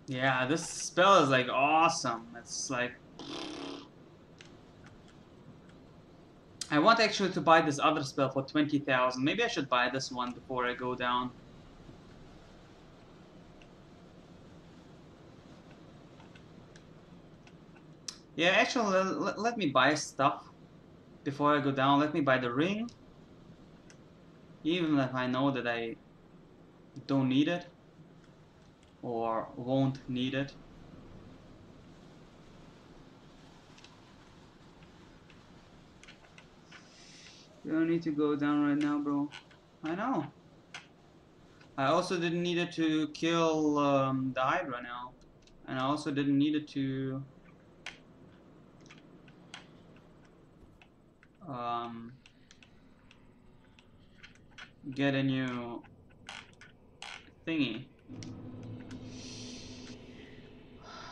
Yeah, this spell is like awesome. It's like... I want actually to buy this other spell for 20,000. Maybe I should buy this one before I go down. Yeah, actually, let, let me buy stuff before I go down. Let me buy the ring. Even if I know that I don't need it or won't need it. You don't need to go down right now, bro. I know. I also didn't need it to kill um, the Hydra now. And I also didn't need it to... Um, get a new thingy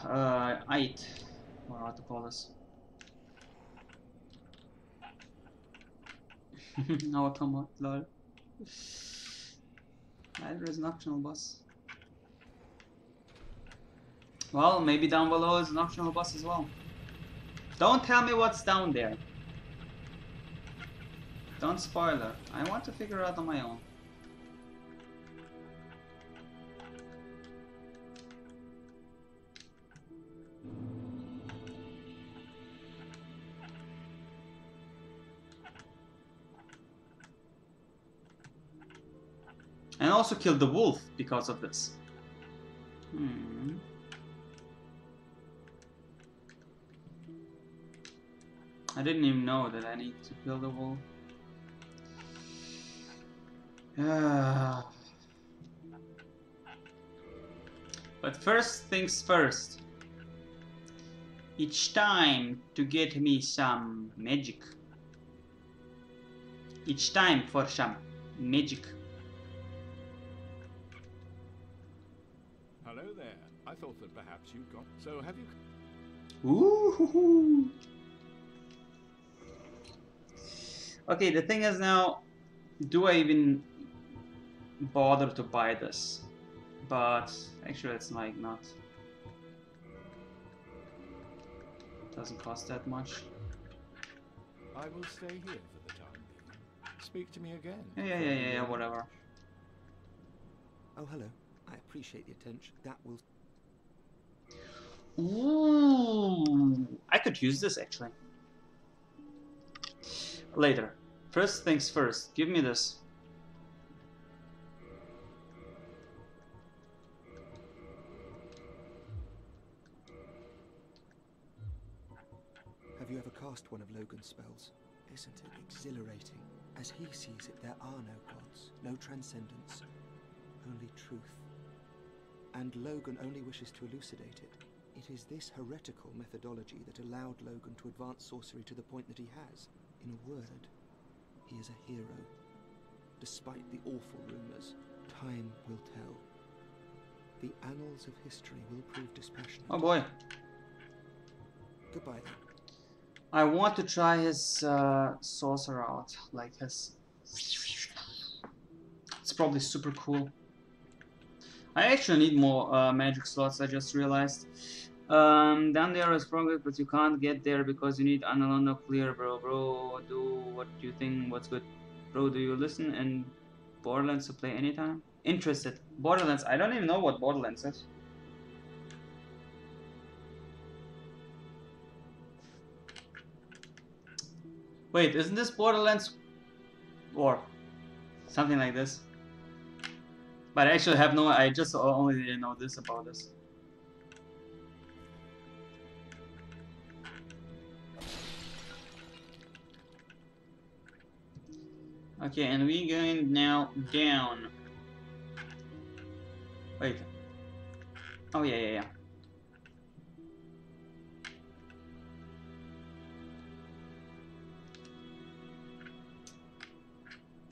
uh, eight, or how to call this. Automat, lol. Either is an optional boss. Well, maybe down below is an optional boss as well. Don't tell me what's down there. Don't spoiler. I want to figure out on my own. Also killed the wolf because of this. Hmm. I didn't even know that I need to kill the wolf. but first things first. It's time to get me some magic. It's time for some magic. I thought that perhaps you'd got. So have you? Ooh. Okay, the thing is now, do I even bother to buy this? But actually, it's like not. Doesn't cost that much. I will stay here for the time being. Speak to me again. Yeah, yeah, yeah, yeah, yeah whatever. Oh, hello. I appreciate the attention. That will Ooh, I could use this actually. Later. First things first, give me this. Have you ever cast one of Logan's spells? Isn't it exhilarating? As he sees it, there are no gods, no transcendence, only truth. And Logan only wishes to elucidate it. It is this heretical methodology that allowed Logan to advance sorcery to the point that he has. In a word, he is a hero. Despite the awful rumors, Time will tell. The annals of history will prove dispassionate. Oh boy. Goodbye then. I want to try his uh, saucer out, like his. It's probably super cool. I actually need more uh, magic slots. I just realized. Um, down there is progress, but you can't get there because you need Anor Londo clear, bro. Bro, do what you think. What's good, bro? Do you listen and Borderlands to play anytime? Interested? Borderlands. I don't even know what Borderlands is. Wait, isn't this Borderlands or something like this? But I actually have no. I just only know this about this. Okay, and we going now down. Wait. Oh yeah, yeah, yeah.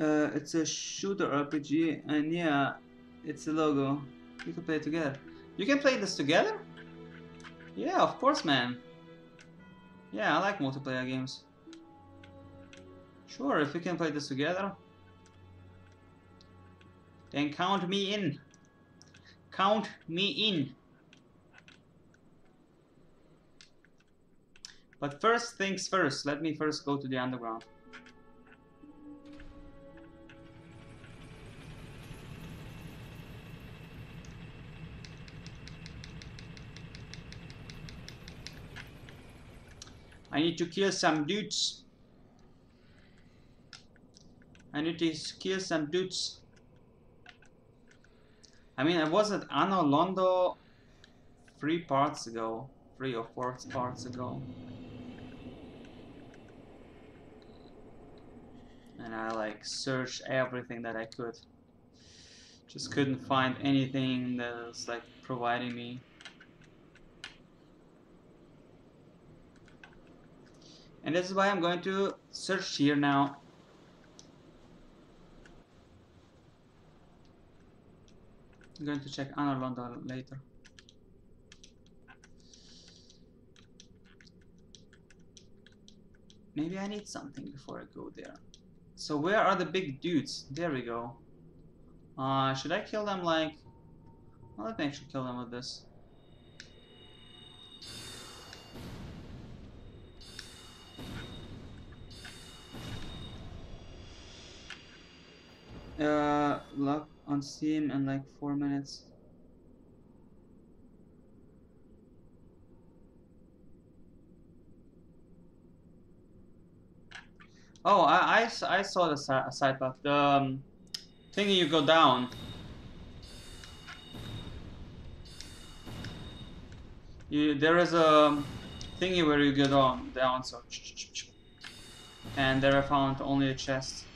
Uh, it's a shooter RPG, and yeah, it's a logo. We can play together. You can play this together? Yeah, of course, man. Yeah, I like multiplayer games. Sure, if we can play this together. Then count me in. Count me in. But first things first, let me first go to the underground. I need to kill some dudes. I need to kill some dudes. I mean, I was at Anor Londo three parts ago. Three or four parts ago. And I like searched everything that I could. Just couldn't find anything that was like providing me. And this is why I'm going to search here now. I'm going to check Anor Londo later. Maybe I need something before I go there. So where are the big dudes? There we go. Uh, should I kill them like... Well, let me actually kill them with this. Uh, lock on Steam in like four minutes. Oh, I, I, I saw the si side path. The um, thing you go down. You, there is a thingy where you go down, down so and there I found only a chest.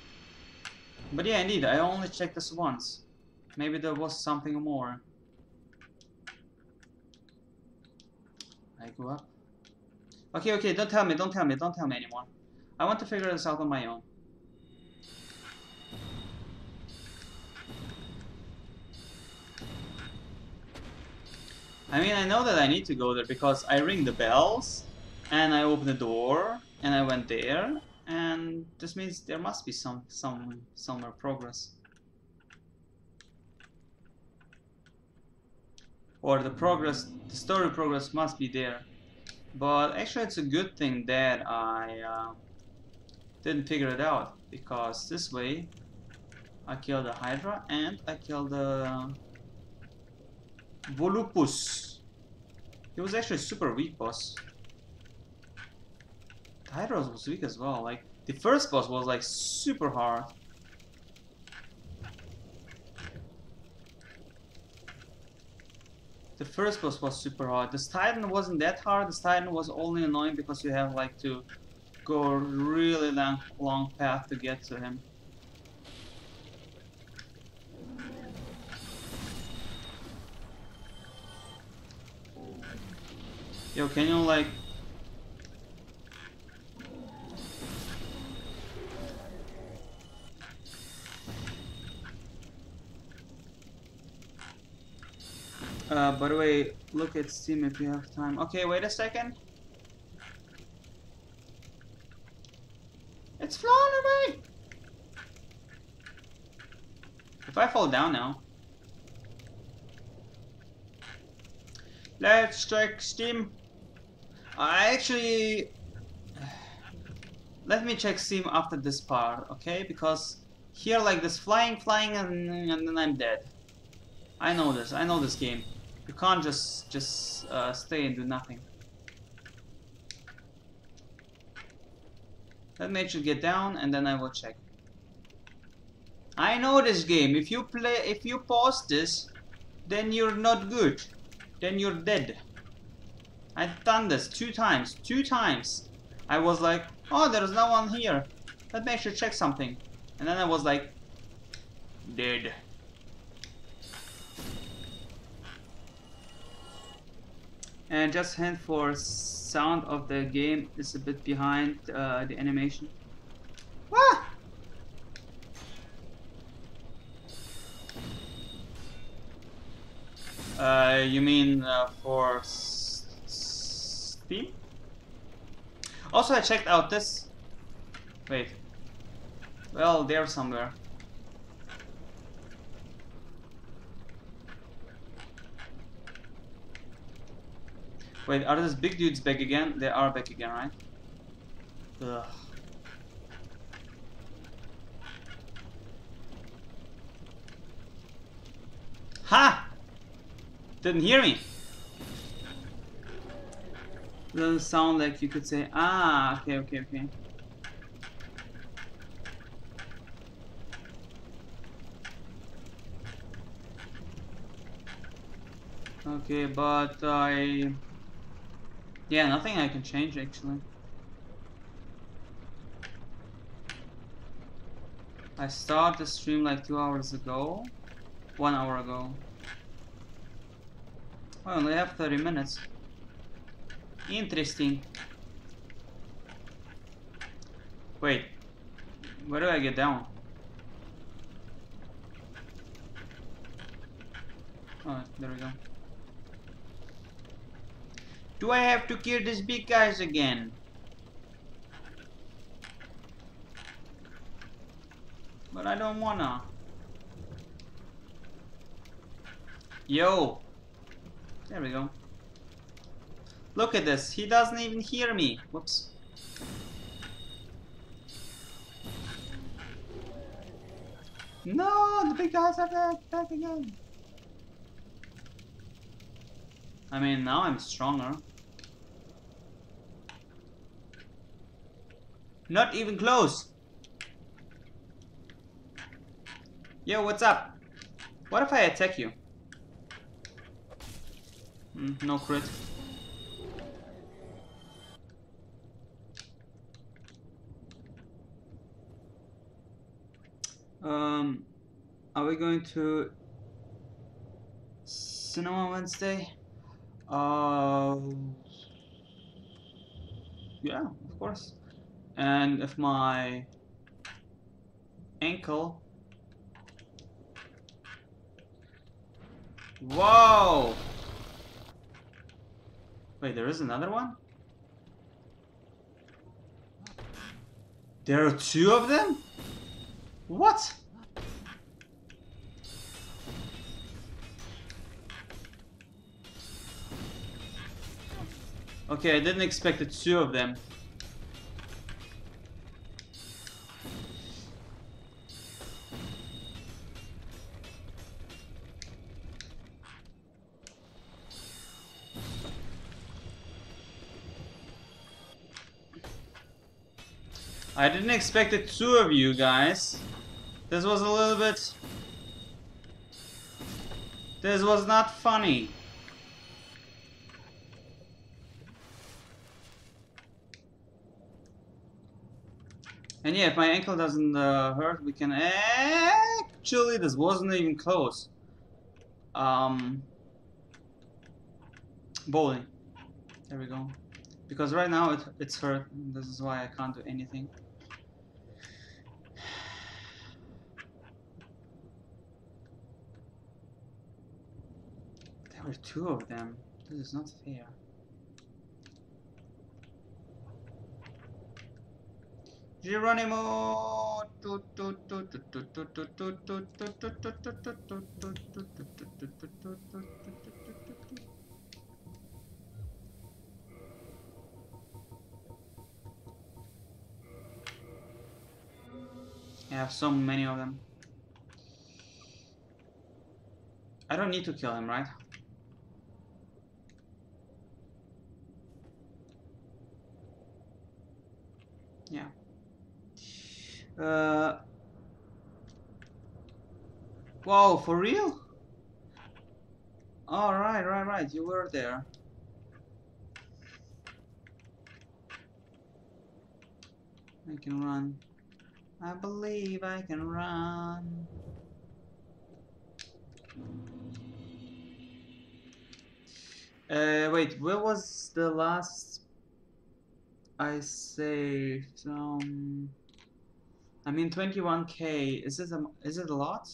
But yeah, indeed, I only checked this once. Maybe there was something more. I go up. Okay, okay, don't tell me, don't tell me, don't tell me anymore. I want to figure this out on my own. I mean, I know that I need to go there because I ring the bells, and I open the door, and I went there, and this means there must be some some somewhere progress. Or the progress the story progress must be there. But actually it's a good thing that I uh, didn't figure it out because this way I killed the Hydra and I killed the Volupus. He was actually super weak boss Hydra was weak as well. Like the first boss was like super hard. The first boss was super hard. This Titan wasn't that hard. This Titan was only annoying because you have like to go a really long, long path to get to him. Yo, can you like Uh, by the way, look at Steam if you have time. Okay, wait a second. It's flown away! If I fall down now. Let's check Steam. I actually... Let me check Steam after this part, okay? Because here like this flying, flying, and, and then I'm dead. I know this. I know this game. You can't just just uh, stay and do nothing. Let me actually get down and then I will check. I know this game. If you play, if you pause this, then you're not good. Then you're dead. I've done this two times. Two times. I was like, oh, there's no one here. Let me actually check something. And then I was like, dead. And just hint for sound of the game is a bit behind uh, the animation. Ah! Uh, you mean uh, for s Steam? Also, I checked out this. Wait. Well, there somewhere. Wait, are those big dudes back again? They are back again, right? Ugh. Ha! Didn't hear me. Doesn't sound like you could say, ah, okay, okay, okay. Okay, but I... Yeah, nothing I can change actually. I started the stream like two hours ago. One hour ago. I only have 30 minutes. Interesting. Wait. Where do I get down? Oh, there we go. Do I have to kill these big guys again? But I don't wanna. Yo! There we go. Look at this, he doesn't even hear me. Whoops. No, the big guys are back, back again. I mean, now I'm stronger. Not even close. Yo, what's up? What if I attack you? Mm, no crit. Um, are we going to Cinema Wednesday? Uh, yeah, of course. And if my ankle Whoa! Wait, there is another one? There are two of them? What? Okay, I didn't expect the two of them. I didn't expect the two of you guys. This was a little bit... This was not funny. And yeah, if my ankle doesn't uh, hurt, we can... Actually, this wasn't even close. Um... Bowling. There we go. Because right now it, it's hurt. This is why I can't do anything. There were two of them. This is not fair. Geronimo! I have so many of them. I don't need to kill him, right? Yeah. Uh. Whoa, for real? All right, right, right. You were there. I can run. I believe I can run. Uh, wait, where was the last I saved? Um, I mean, 21k. Is it a is it a lot?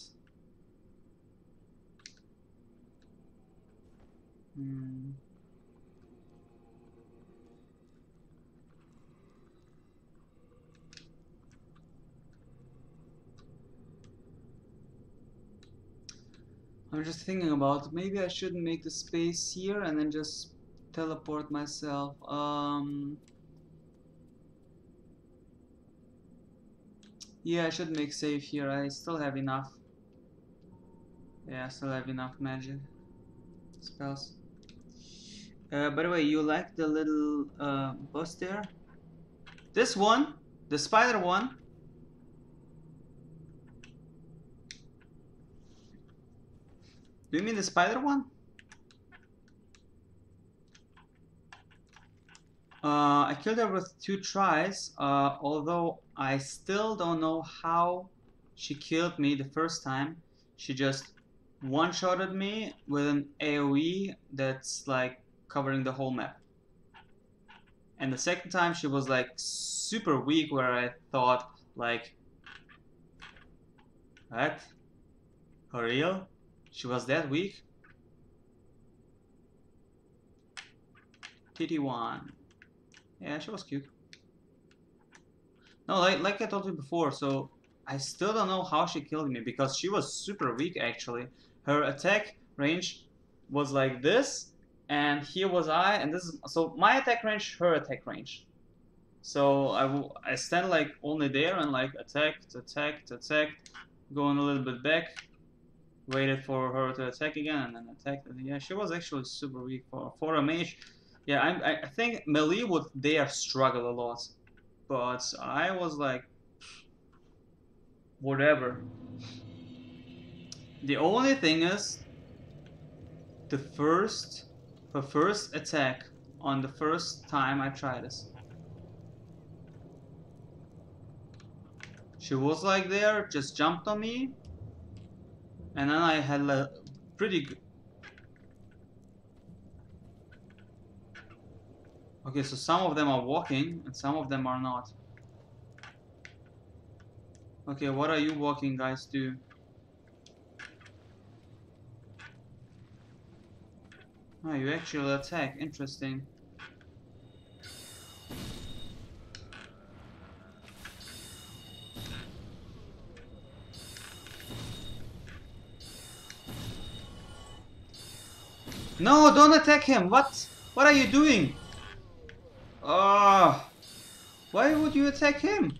Hmm. I'm just thinking about maybe I shouldn't make the space here and then just teleport myself. Um, yeah, I should make save here. I still have enough. Yeah, I still have enough magic spells. Uh, by the way, you like the little uh, boss there? This one, the spider one, Do you mean the spider one? Uh, I killed her with two tries, uh, although I still don't know how she killed me the first time. She just one-shotted me with an AoE that's like covering the whole map. And the second time she was like super weak where I thought like, what? For real? She was that weak? TT1. Yeah, she was cute. No, like, like I told you before, so I still don't know how she killed me because she was super weak actually. Her attack range was like this, and here was I, and this is so my attack range, her attack range. So I, I stand like only there and like attacked, attacked, attacked, going a little bit back, waited for her to attack again and then attacked. Yeah, she was actually super weak for for a mage. Yeah, I I think melee would there struggle a lot, but I was like, whatever. The only thing is, the first, her first attack on the first time I tried this. She was like there, just jumped on me, and then I had a pretty good... Okay, so some of them are walking, and some of them are not. Okay, what are you walking guys do? Oh, you actually attack. Interesting. No, don't attack him. What? What are you doing? Oh, why would you attack him?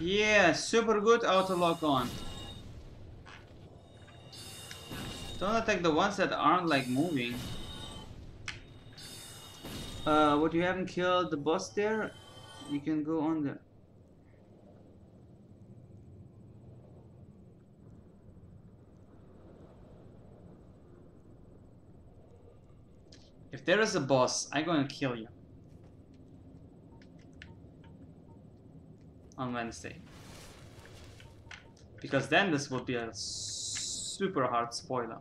Yeah, super good auto lock on. Don't attack the ones that aren't like moving. Uh, what you haven't killed the boss there? You can go on there. If there is a boss, I'm gonna kill you. On Wednesday. Because then this would be a super hard spoiler.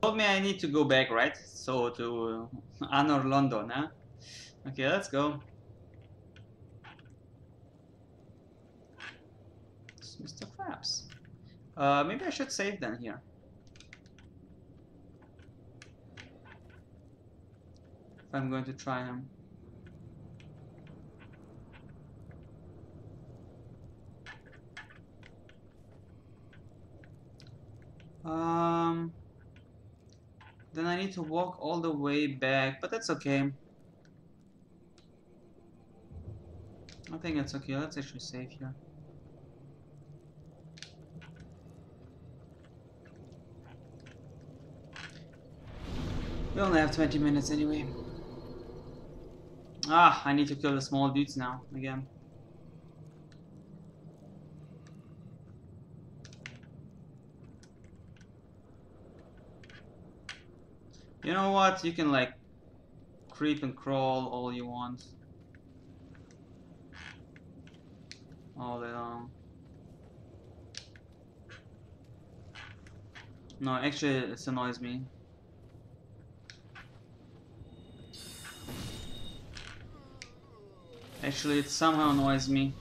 Told me I need to go back, right? So to Anor Londo, huh? Okay, let's go. It's Mr. Krabs. Uh, maybe I should save them here. If I'm going to try them. Um, then I need to walk all the way back, but that's okay. I think it's okay. Let's actually save here. We only have 20 minutes anyway. Ah, I need to kill the small dudes now, again. You know what? You can like creep and crawl all you want. All day long. No, actually, it annoys me. Actually, it somehow annoys me.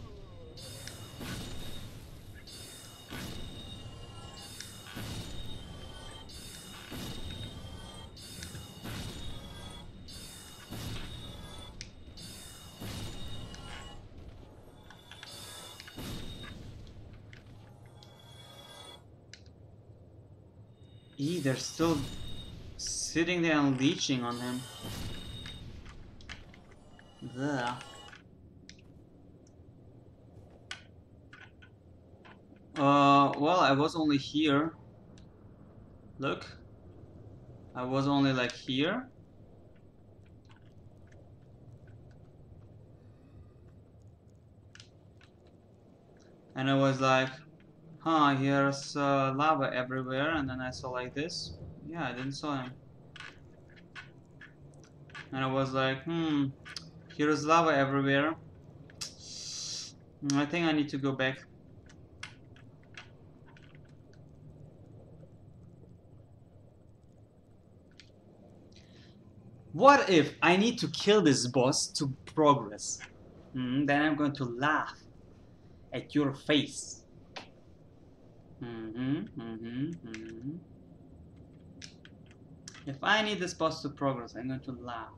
They're still sitting there and leeching on him. Ugh. Uh, well, I was only here. Look. I was only like here. And I was like, huh, here's uh, lava everywhere. And then I saw like this. Yeah, I didn't saw him. And I was like, hmm, here's lava everywhere. I think I need to go back. What if I need to kill this boss to progress? Hmm, then I'm going to laugh at your face. Mm-hmm, mm-hmm, mm-hmm. If I need this boss to progress, I'm going to laugh.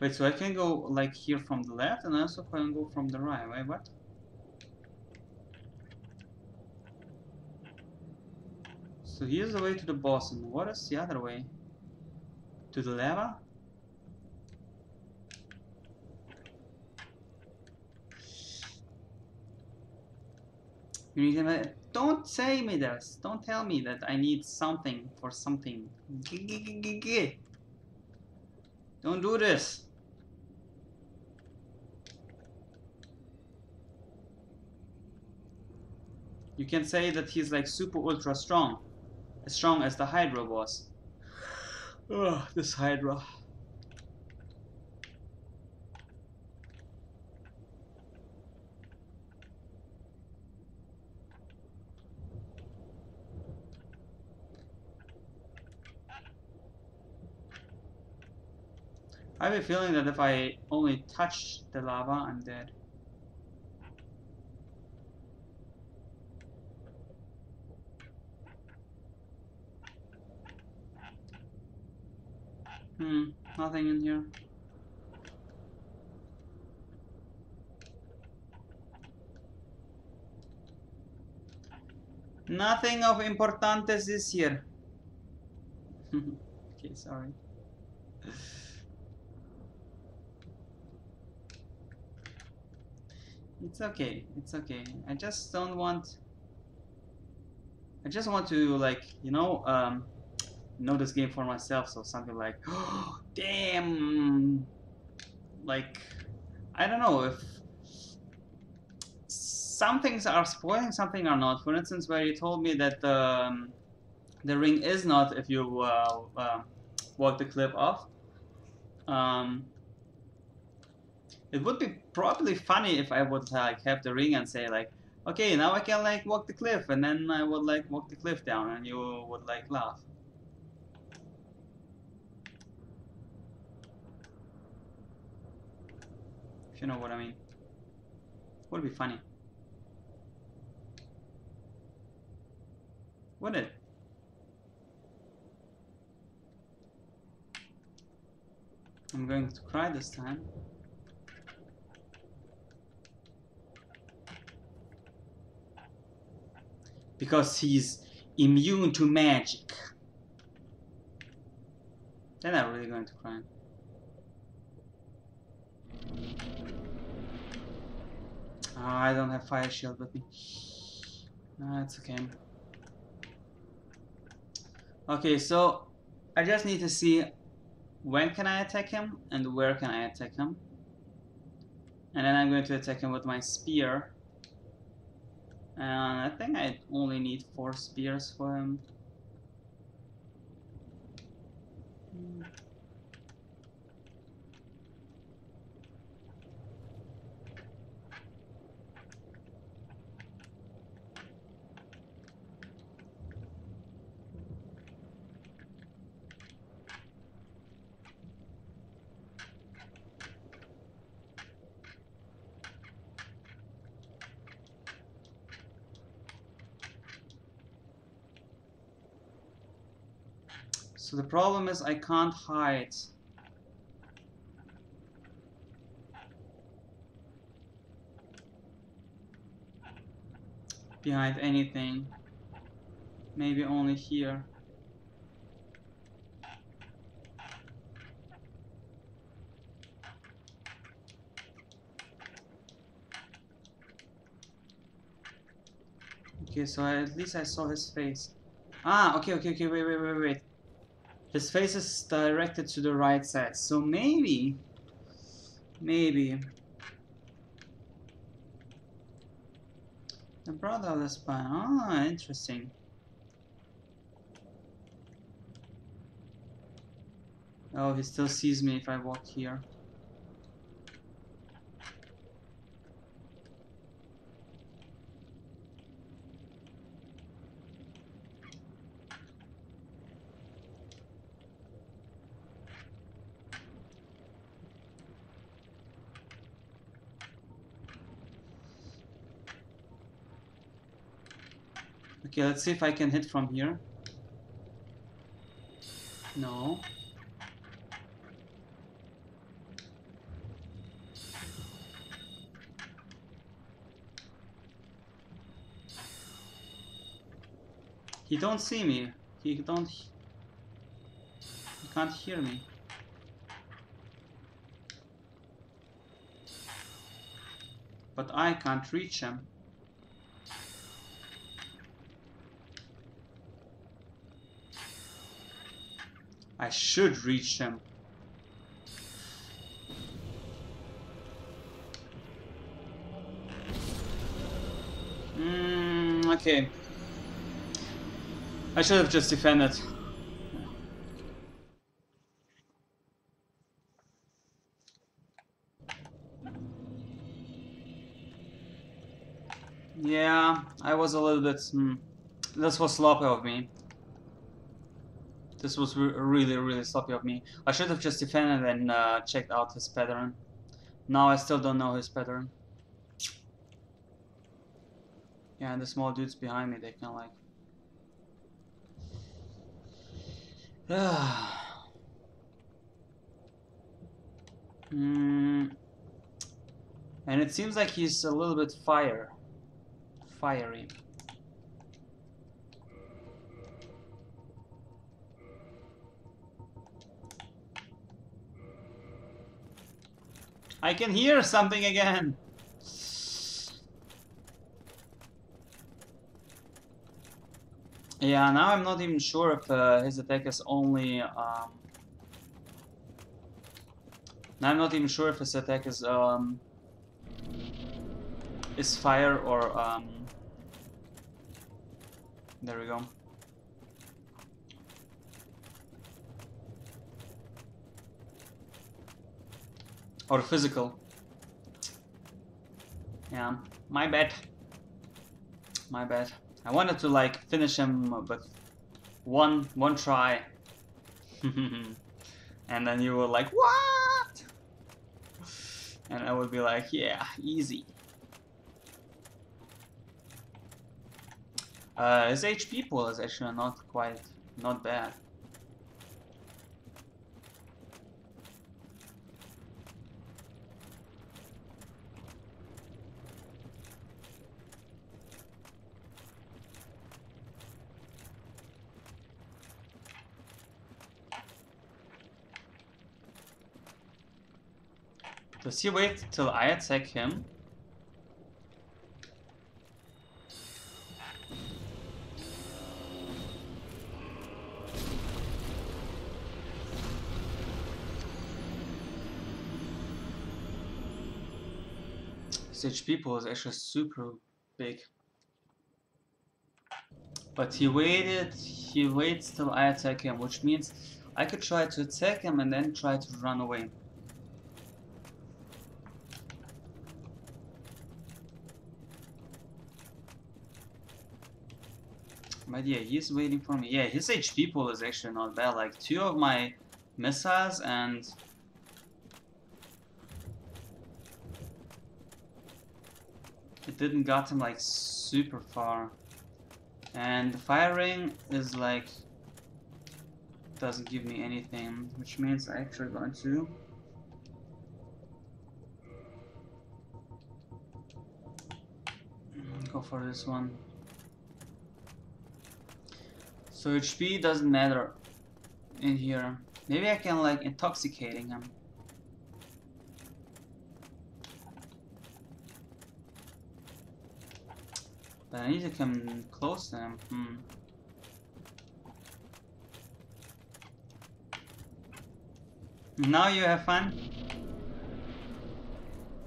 Wait, so I can go like here from the left and I also can go from the right. Wait, what? So here's the way to the boss, and what is the other way? To the lava? Don't say me this. Don't tell me that I need something for something. Don't do this. You can say that he's like super ultra strong. As strong as the Hydra was. Ugh, this Hydra. I have a feeling that if I only touch the lava, I'm dead. Hmm, nothing in here. Nothing of importance is here. okay, sorry. It's okay, it's okay. I just don't want... I just want to, like, you know, um, know this game for myself, so something like, oh, damn, like, I don't know if some things are spoiling, something are not. For instance, where you told me that um, the ring is not if you uh, uh, walk the cliff off. Um, It would be probably funny if I would like have the ring and say like, okay, now I can like walk the cliff, and then I would like walk the cliff down, and you would like laugh. You know what I mean. Would be funny. Would it? I'm going to cry this time. Because he's immune to magic. Then I'm really going to cry. Oh, I don't have fire shield with me. No, okay. Okay, so I just need to see when can I attack him and where can I attack him. And then I'm going to attack him with my spear. And I think I only need four spears for him. Hmm. The problem is I can't hide. Behind anything. Maybe only here. Okay, so at least I saw his face. Ah, okay, okay, okay, wait, wait, wait, wait. His face is directed to the right side, so maybe, maybe. The brother of the spine. Ah, interesting. Oh, he still sees me if I walk here. Okay, let's see if I can hit from here. No. He don't see me. He don't. He can't hear me. But I can't reach him. I should reach him. Mm, okay. I should have just defended. Yeah, I was a little bit... Hmm. This was sloppy of me. This was re really, really sloppy of me. I should have just defended and uh, checked out his pattern. Now I still don't know his pattern. Yeah, and the small dudes behind me, they can like... mm. And it seems like he's a little bit fire. Fiery. I can hear something again. Yeah, now I'm not even sure if uh, his attack is only... Um, now I'm not even sure if his attack is um, is fire or um, there we go. Or physical. Yeah, my bad. My bad. I wanted to like finish him with one one try. and then you were like, what? And I would be like, yeah, easy. Uh, his HP pool is actually not quite, not bad. Does he wait till I attack him? His HP pool is actually super big. But he waited, he waits till I attack him, which means I could try to attack him and then try to run away. But yeah, he's waiting for me. Yeah, his HP pool is actually not bad. Like, two of my missiles and... It didn't got him, like, super far. And the firing is, like... Doesn't give me anything, which means I'm actually going to... Go for this one. So HP doesn't matter in here. Maybe I can like intoxicating him. But I need to come close to him. Hmm. Now you have fun?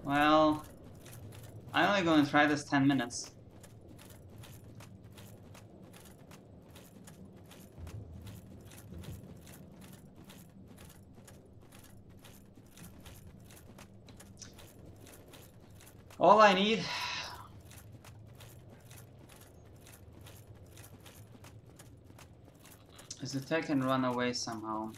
Well, I'm only going to try this 10 minutes. All I need is attack and run away somehow.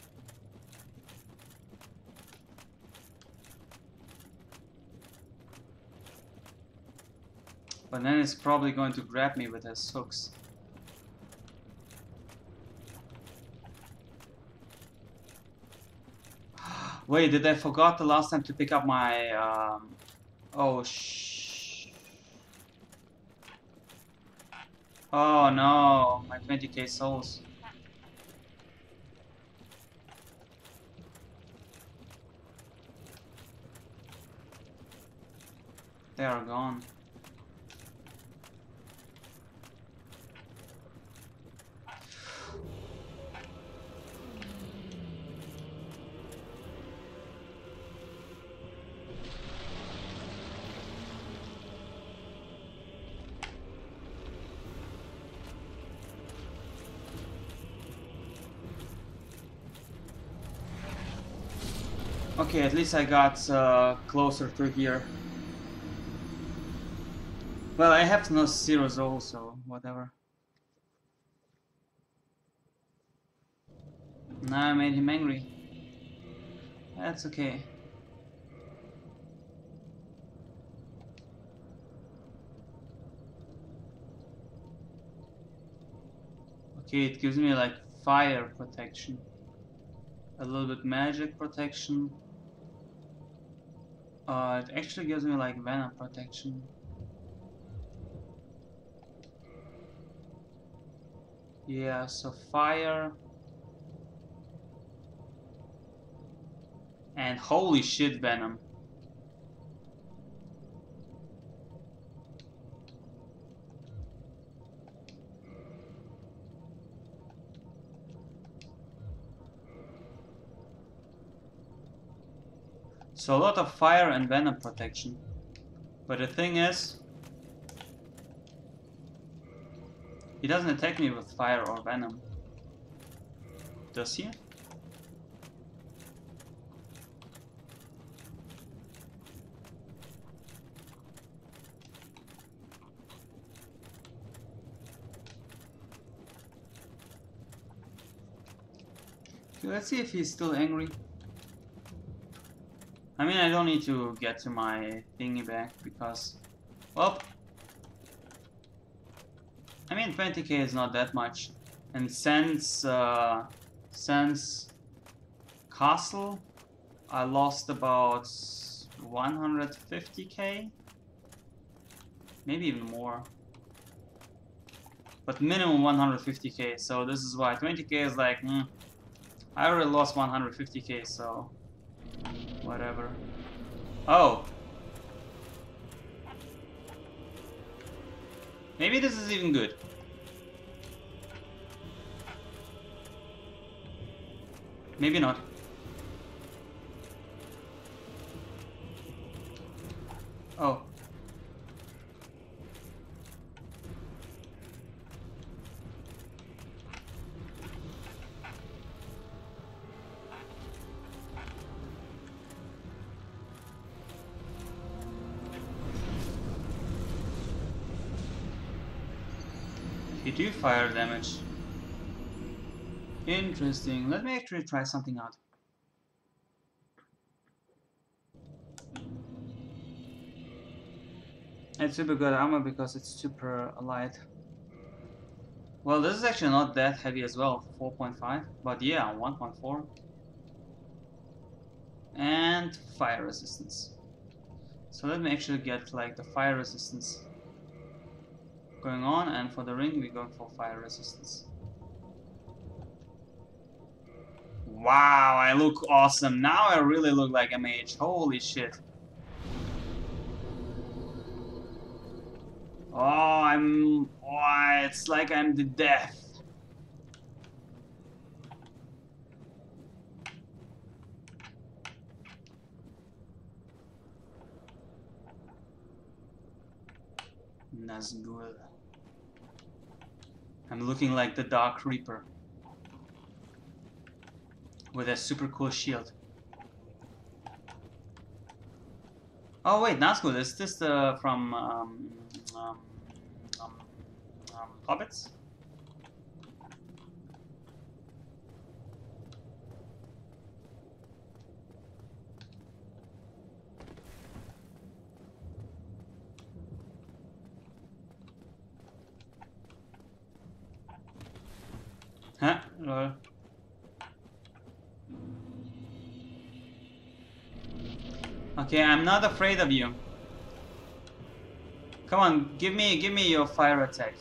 But then it's probably going to grab me with his hooks. Wait, did I forgot the last time to pick up my um, Oh, shh. Oh no, my 20k souls. They are gone. Okay, at least I got uh, closer to here. Well, I have no zeros also, whatever. Now I made him angry. That's okay. Okay, it gives me like fire protection. A little bit magic protection. Uh, it actually gives me like venom protection. Yeah, so fire. And holy shit, venom. So a lot of fire and venom protection. But the thing is... He doesn't attack me with fire or venom. Does he? Let's see if he's still angry. I mean, I don't need to get to my thingy back because, well, I mean, 20k is not that much. And since, uh, since Castle, I lost about 150k, maybe even more. But minimum 150k, so this is why 20k is like, mm, I already lost 150k, so whatever. Oh. Maybe this is even good. Maybe not. Oh. Fire damage. Interesting. Let me actually try something out. It's super good armor because it's super light. Well, this is actually not that heavy as well, 4.5, but yeah, 1.4. And fire resistance. So let me actually get like the fire resistance going on, and for the ring we're going for fire resistance. Wow, I look awesome. Now I really look like a mage. Holy shit. Oh, I'm... Oh, it's like I'm the death. Nazgul. I'm looking like the Dark Reaper. With a super cool shield. Oh wait, Nazgul, is this the from um, um, um, um, Hobbits? Okay, I'm not afraid of you. Come on, give me give me your fire attack.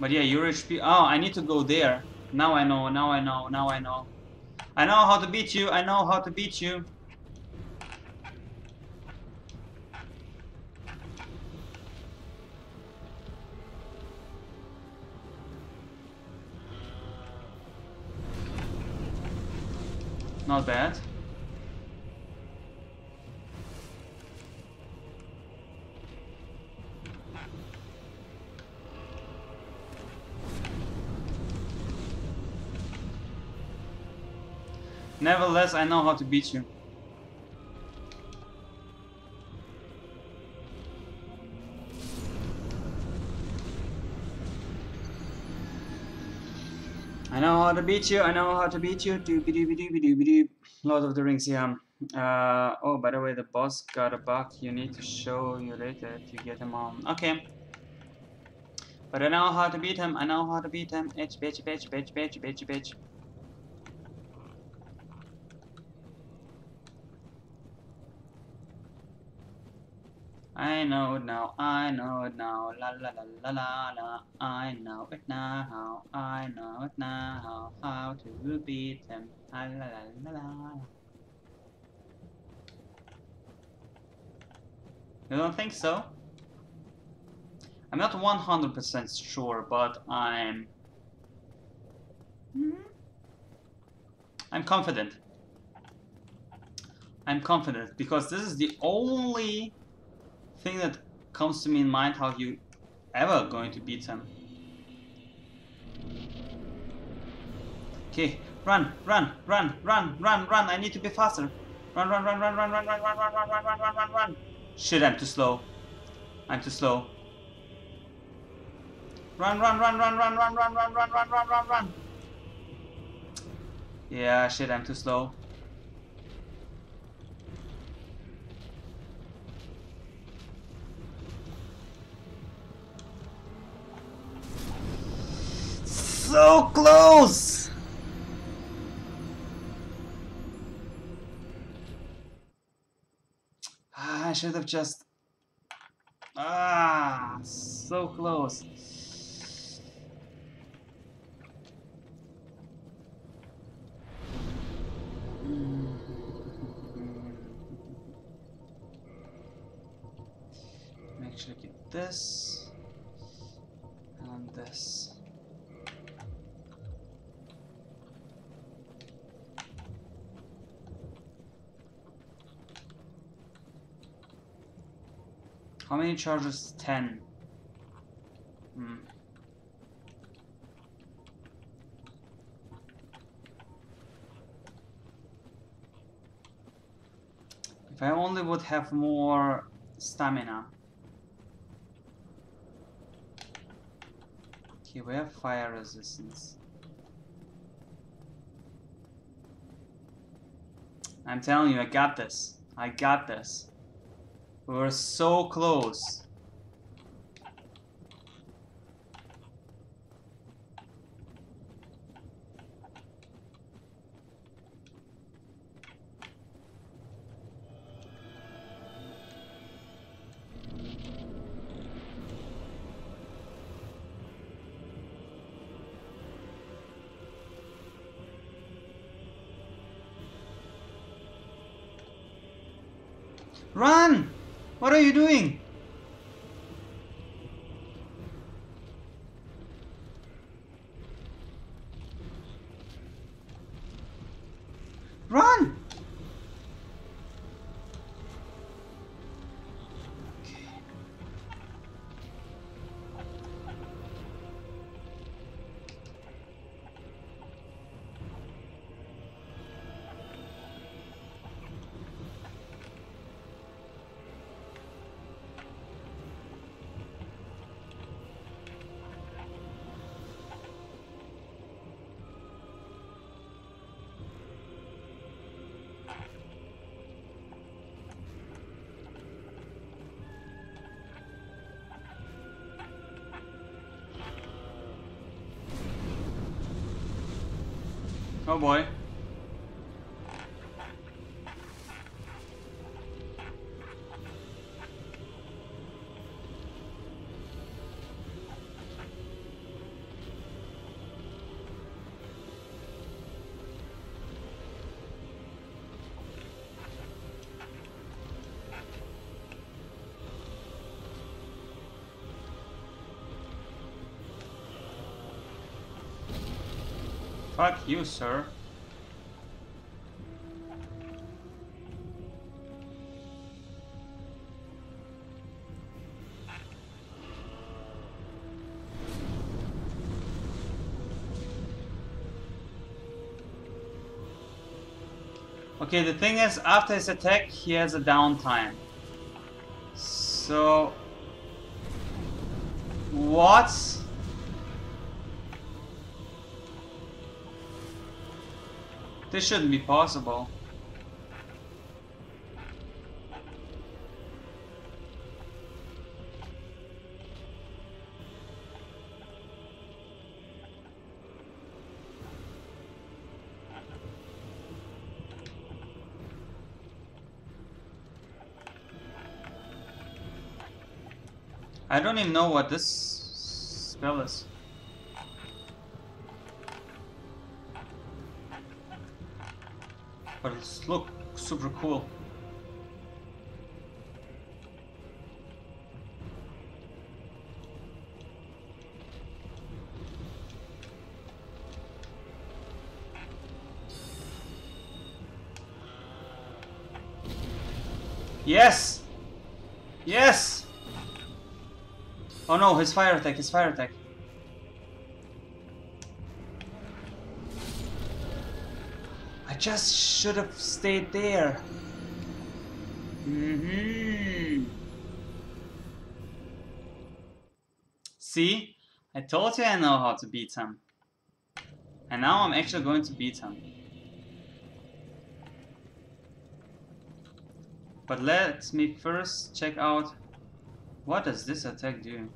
But yeah, your HP. Oh, I need to go there. Now I know. Now I know. Now I know. I know how to beat you. I know how to beat you. Not bad. Nevertheless, I know how to beat you. How to beat you, I know how to beat you. Doobie doobie doobie doobie doob. Lord of the Rings, yeah. Uh, oh, by the way, the boss got a bug. You need to show you later if you get him on. Okay. But I know how to beat him. I know how to beat him. Bitch, bitch, bitch, bitch, bitch, bitch, bitch. I know it now, I know it now, la la la la la la, I know it now, I know it now, how to beat him, la la la la la. You don't think so? I'm not 100% sure, but I'm... Hmm? I'm confident. I'm confident, because this is the only thing that comes to me in mind how you ever going to beat him. Okay, run, run, run, run, run, run, I need to be faster. Run, run, run, run, run, run, run, run, run, run, run, run, run, run, run. Shit, I'm too slow. I'm too slow. Run, run, run, run, run, run, run, run, run, run, run, run, run. Yeah, shit, I'm too slow. So close! Ah, I should have just... Ah, so close. Make sure I get this and this. How many charges? 10. Hmm. If I only would have more stamina. Okay, we have fire resistance. I'm telling you, I got this. I got this. We were so close. Oh boy. Fuck you, sir. Okay, the thing is, after his attack, he has a downtime. So... What? This shouldn't be possible. I don't even know what this spell is. But it's look super cool. Yes! Yes! Oh no, his fire attack, his fire attack. I just should have stayed there. Mm hmm See? I told you I know how to beat him. And now I'm actually going to beat him. But let me first check out what does this attack do?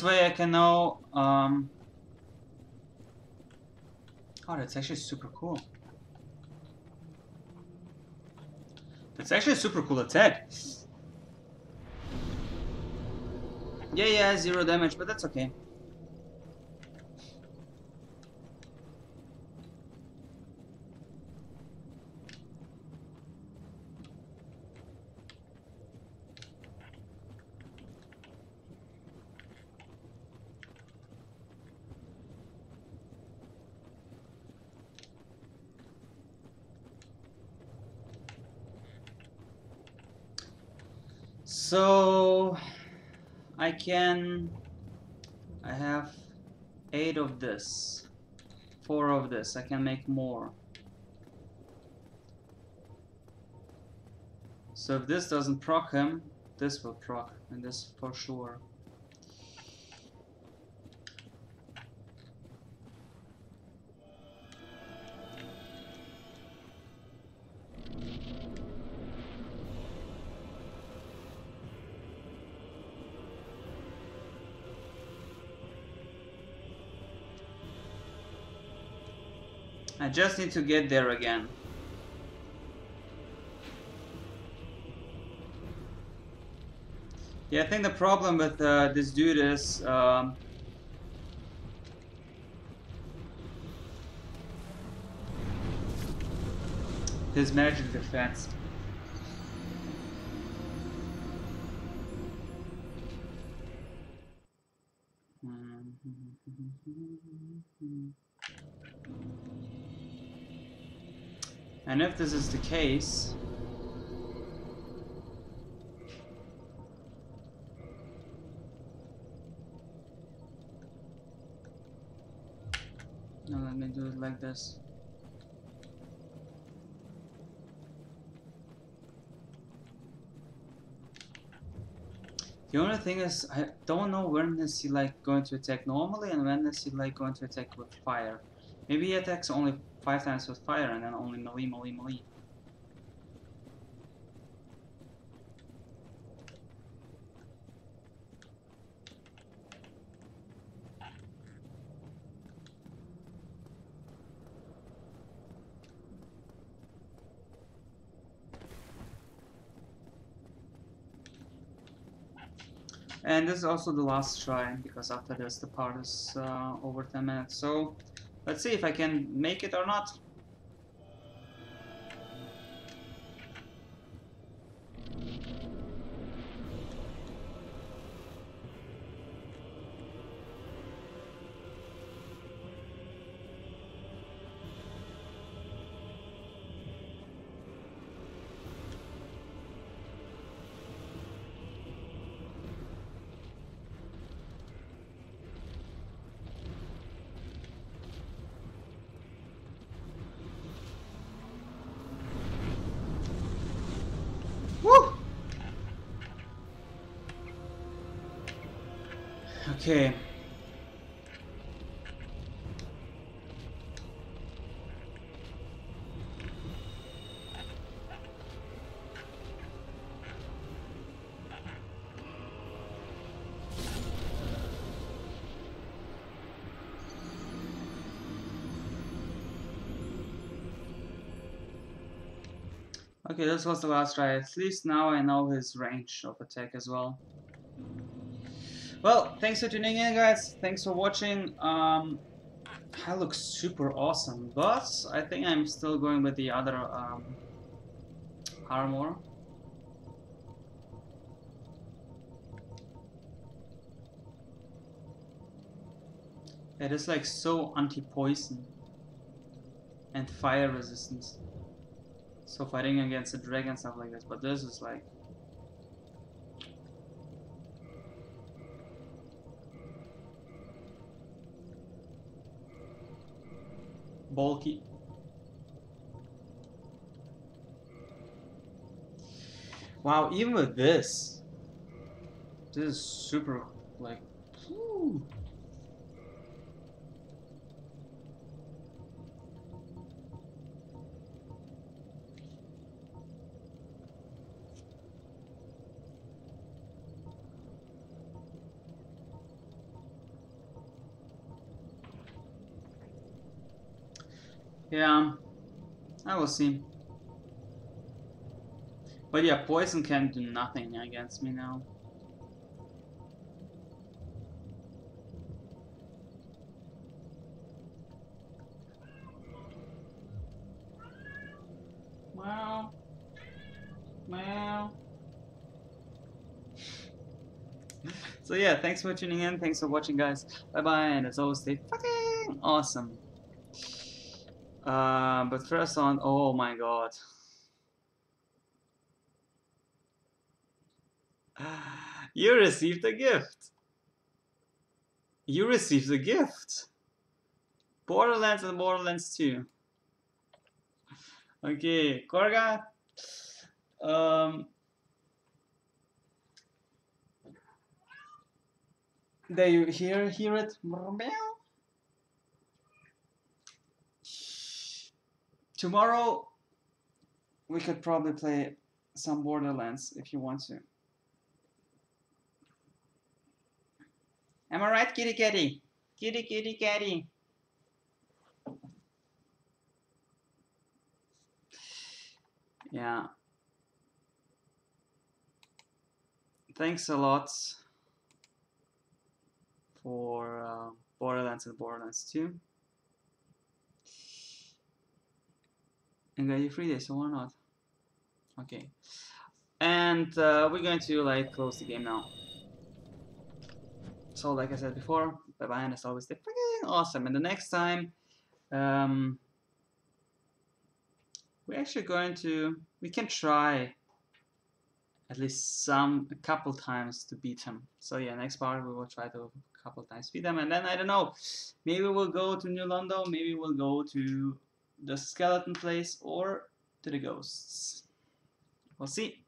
This way I can know, um... Oh, that's actually super cool. That's actually a super cool attack. Yeah, yeah, zero damage, but that's okay. So I can I have eight of this four of this. I can make more. So if this doesn't proc him this will proc and this for sure I just need to get there again. Yeah, I think the problem with uh, this dude is um, his magic defense. And if this is the case, now let me do it like this. The only thing is, I don't know when is he like going to attack normally and when is he like going to attack with fire. Maybe he attacks only five times with fire and then only melee, melee, melee. And this is also the last try, because after this the part is uh, over 10 minutes. So, let's see if I can make it or not. Okay. Okay, this was the last try. At least now I know his range of attack as well. Thanks for tuning in, guys. Thanks for watching. Um, I look super awesome, but I think I'm still going with the other um, armor. It is like so anti-poison and fire resistance. So fighting against a dragon stuff like this, but this is like bulky. Wow, even with this, this is super like. Yeah, I will see. But yeah, poison can do nothing against me now. Wow. Wow. so yeah, thanks for tuning in. Thanks for watching, guys. Bye bye, and as always, stay fucking awesome. Uh, but first on, oh my god. You received a gift. You received a gift. Borderlands and Borderlands 2. Okay, Korga. Um, do you hear hear it? Tomorrow we could probably play some Borderlands if you want to. Am I right, kitty kitty? Kitty kitty kitty. Yeah. Thanks a lot for uh, Borderlands and Borderlands 2. And got you free so why not? Okay. And uh, we're going to like close the game now. So like I said before, bye bye and as always stay freaking awesome. And the next time um, we're actually going to we can try at least some a couple times to beat him. So yeah, next part we will try to a couple times beat him and then I don't know, maybe we'll go to New Londo, maybe we'll go to the skeleton place or to the ghosts. We'll see.